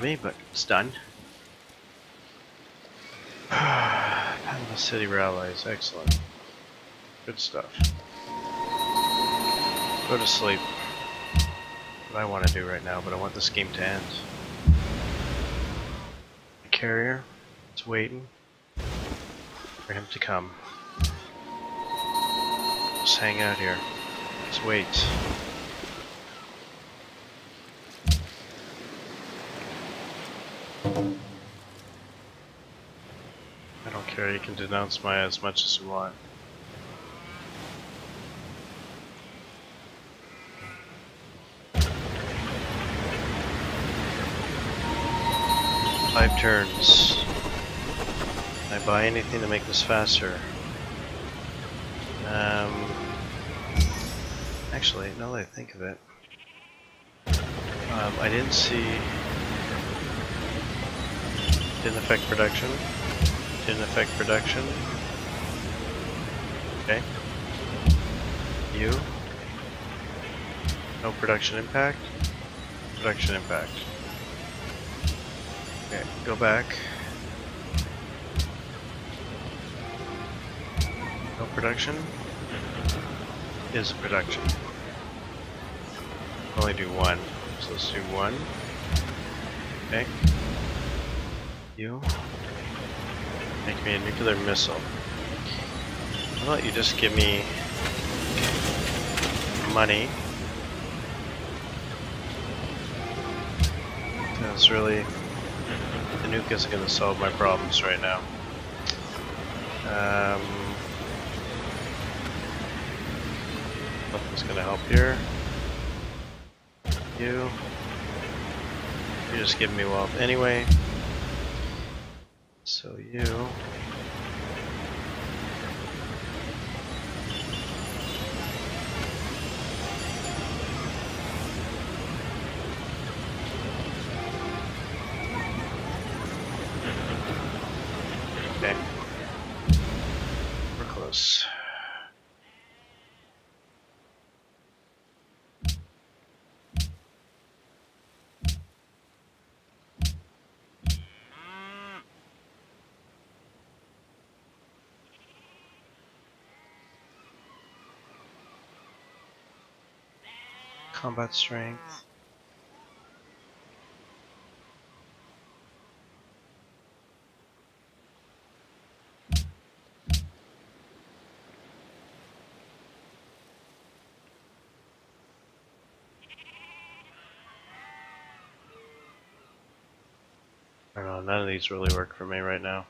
Me, but it's done. Panama City rallies, excellent. Good stuff. Go to sleep. What I want to do right now, but I want this game to end. The carrier, it's waiting for him to come. Just hang out here. Let's wait. I you can denounce Maya as much as you want. Five turns. I buy anything to make this faster? Um, actually, now that I think of it, um, I didn't see. Didn't affect production. Didn't affect production. Okay. You. No production impact. Production impact. Okay, go back. No production. Is production. Only do one. So let's do one. Okay. You. Make me a nuclear missile. Why don't you just give me money? That's really the nuke isn't going to solve my problems right now. Um, nothing's going to help here. You, you're just giving me wealth anyway. So you. combat strength. I don't know, none of these really work for me right now.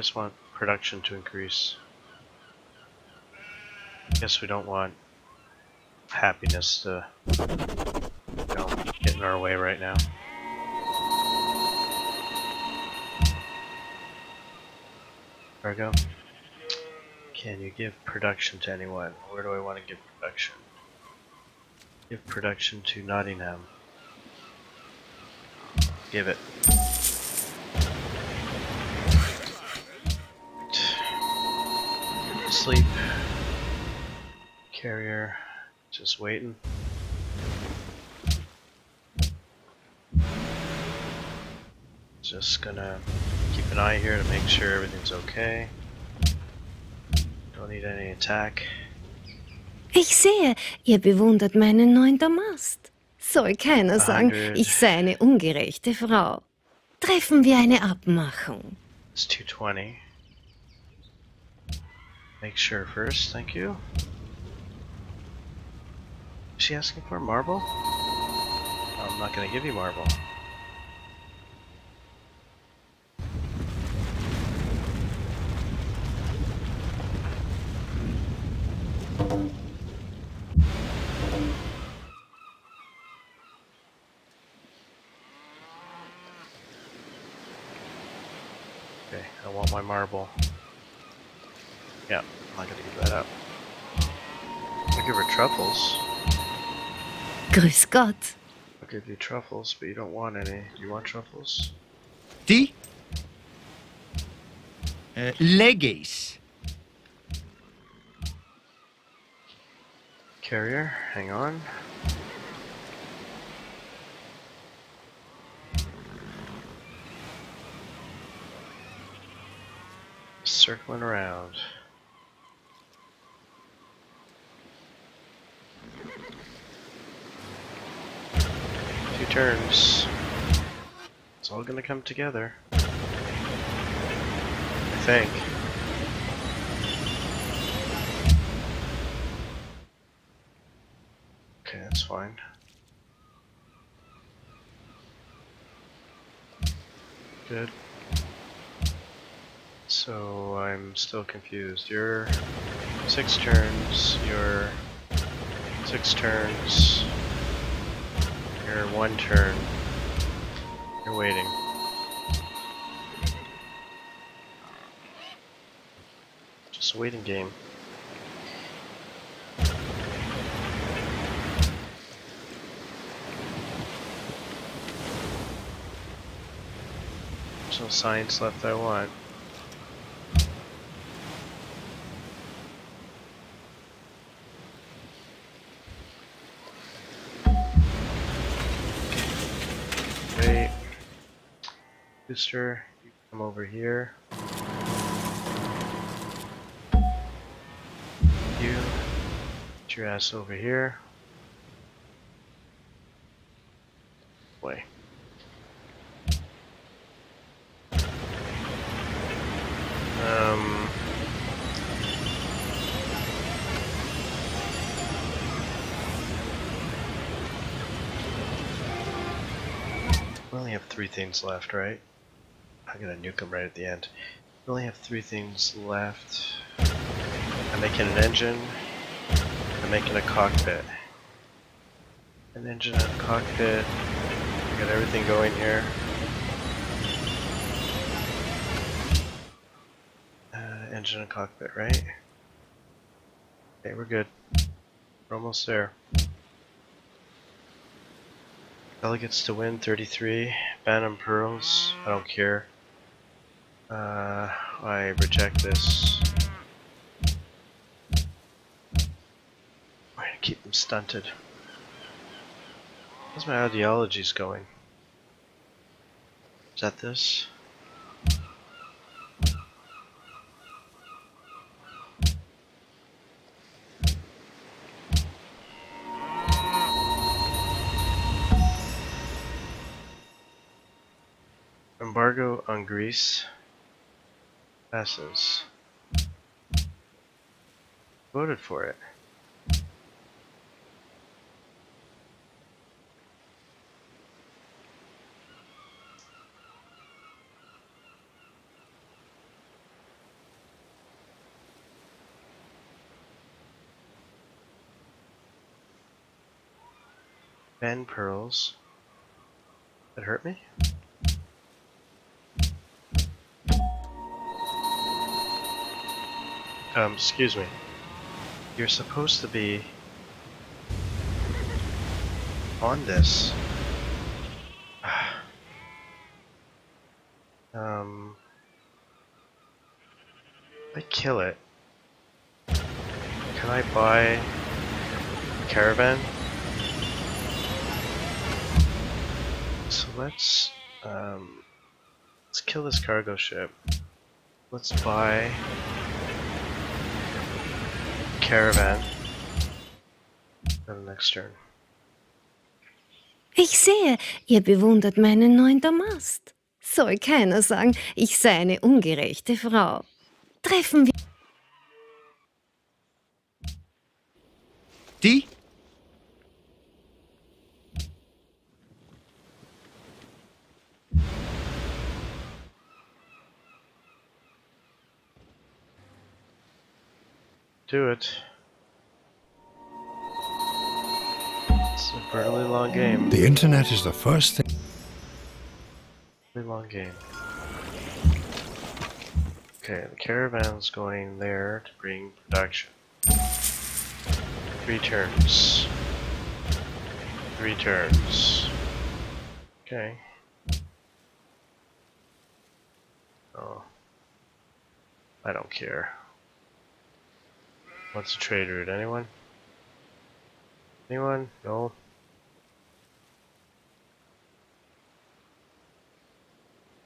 Just want production to increase. I guess we don't want happiness to you know, get in our way right now. Virgo, can you give production to anyone? Where do I want to give production? Give production to Nottingham. Give it. Sleep. Carrier. Just waiting. Just gonna keep an eye here to make sure everything's okay. Don't need any attack. Ich sehe, ihr bewundert meinen neunten Mast. Soll keiner sagen, ich sei eine ungerechte Frau. Treffen wir eine Abmachung. It's 220. Make sure first, thank you. Is she asking for marble? I'm not gonna give you marble. Okay, I want my marble. Grüß Gott. I'll give you truffles, but you don't want any. You want truffles? Ti? Eh, Legis. Carrier, hang on. Circling around. Two turns. It's all gonna come together. I think. Okay, that's fine. Good. So I'm still confused. You're six turns, you're six turns, you're one turn, you're waiting. Just a waiting game. There's no science left I want. Booster, you come over here. You, get your ass over here. Way. Um. We only have three things left, right? I'm gonna nuke them right at the end. We only have three things left. I'm making an engine. I'm making a cockpit. An engine and a cockpit. I got everything going here. Uh, engine and cockpit, right? Okay, we're good. We're almost there. Delegates to win 33. Bantam Pearls. I don't care. Uh, I reject this. I'm gonna keep them stunted. How's my ideologies going? Is that this? Embargo on Greece passes. Voted for it. Ben pearls. That hurt me? Um, excuse me. You're supposed to be on this. um, I kill it. Can I buy a caravan? So let's um, let's kill this cargo ship. Let's buy caravan. To next turn. Ich sehe, ihr bewundert meinen neunten Mast. Soll keiner sagen, ich sei eine ungerechte Frau. Treffen wir. Τι? Do it. It's a fairly long game. The internet is the first thing. Really long game. Okay, the caravan's going there to bring production. Three turns. Three turns. Okay. Oh. I don't care. What's a trade route? Anyone? Anyone? No?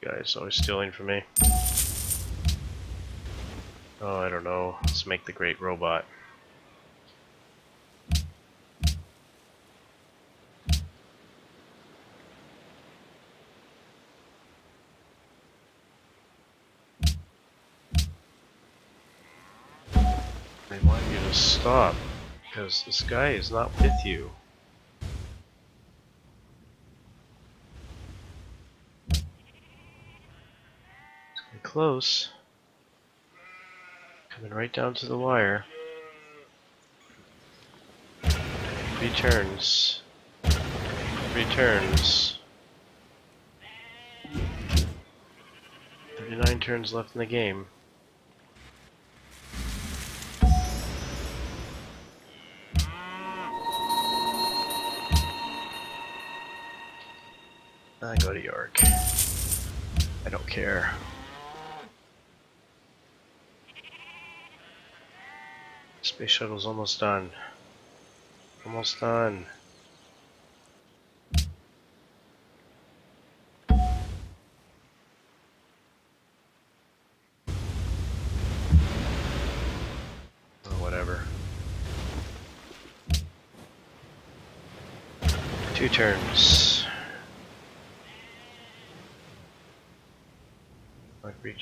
Guys always stealing from me. Oh, I don't know. Let's make the great robot. Stop, because this guy is not with you. It's close. Coming right down to the wire. Returns. Returns. 39 turns left in the game. I go to York. I don't care. Space shuttle's almost done. Almost done.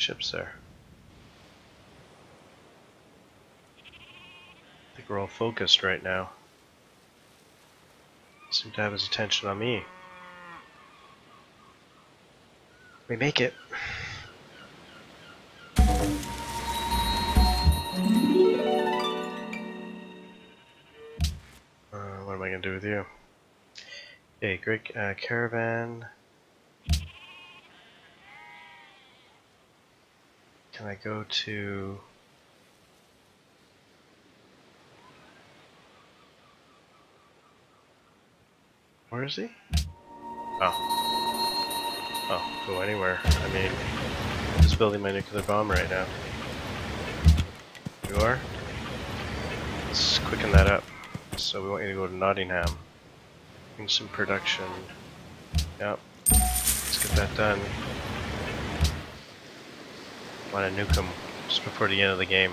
Ships there. I think we're all focused right now. Seem to have his attention on me. We make it. Uh, what am I gonna do with you? Okay, great uh, caravan. Can I go to Where is he? Oh. Oh, go anywhere. I mean, just building my nuclear bomb right now. You are? Let's quicken that up. So we want you to go to Nottingham. Some production. Yep. Let's get that done. Want to nuke him just before the end of the game.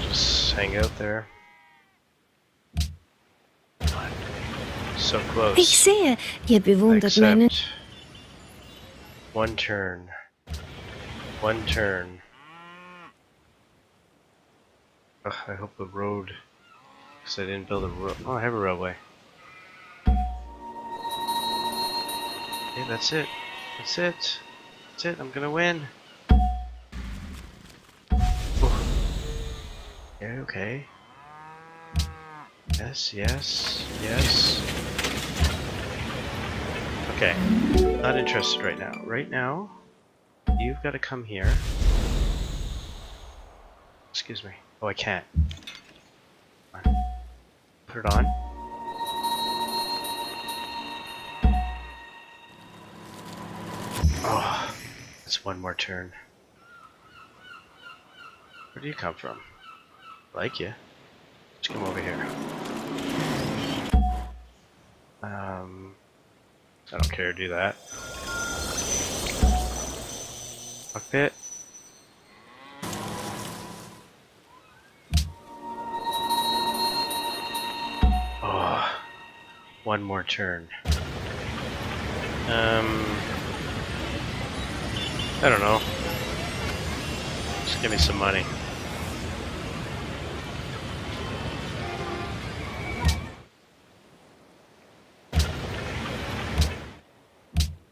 Just hang out there. So close. Ich sehe, ihr bewundert meinen... One turn. One turn. Ugh, I hope the road. Because I didn't build a road. Oh, I have a roadway. That's it. That's it. That's it. I'm gonna win. Yeah, okay. Yes, yes, yes. Okay. Not interested right now. Right now, you've got to come here. Excuse me. Oh, I can't. Put it on. Oh, that's one more turn. Where do you come from? Like you. Let's come over here. Um, I don't care to do that. Cockpit. One more turn. Um, I don't know. Just give me some money.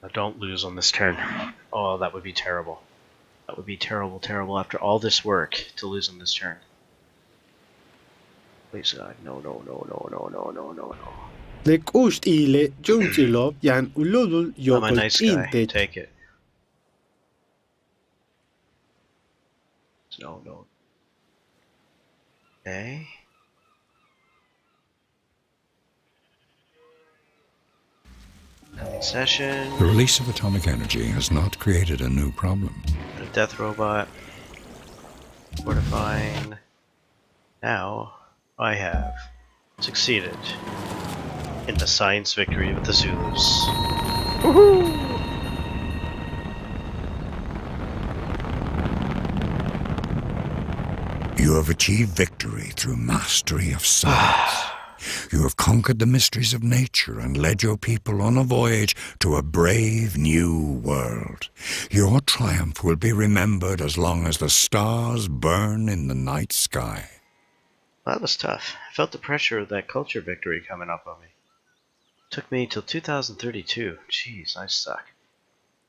Now don't lose on this turn. Oh, that would be terrible. That would be terrible, terrible after all this work to lose on this turn. Please God, no, no, no, no, no, no, no, no, no. Nekust ile Junzilov jan uludul I'm a nice guy. Take it. No, no. Okay. Ending Session. The release of atomic energy has not created a new problem. A death robot. Fortifying. Now, I have succeeded in the science victory of the Zulus. You have achieved victory through mastery of science. you have conquered the mysteries of nature and led your people on a voyage to a brave new world. Your triumph will be remembered as long as the stars burn in the night sky. That was tough. I felt the pressure of that culture victory coming up on me. Took me till 2032. Jeez, I suck.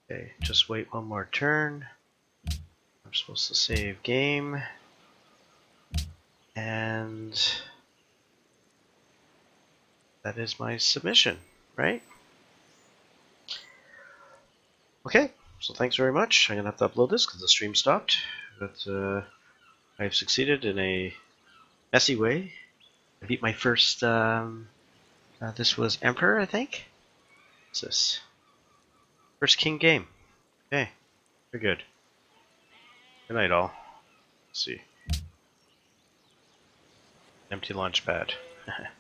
Okay, just wait one more turn. I'm supposed to save game. And that is my submission, right? Okay, so thanks very much. I'm gonna have to upload this because the stream stopped, but uh, I've succeeded in a messy way. I beat my first. Um, uh, this was Emperor, I think. What's this? First King game. Okay, very good. Good night, all. Let's see. Empty launch pad.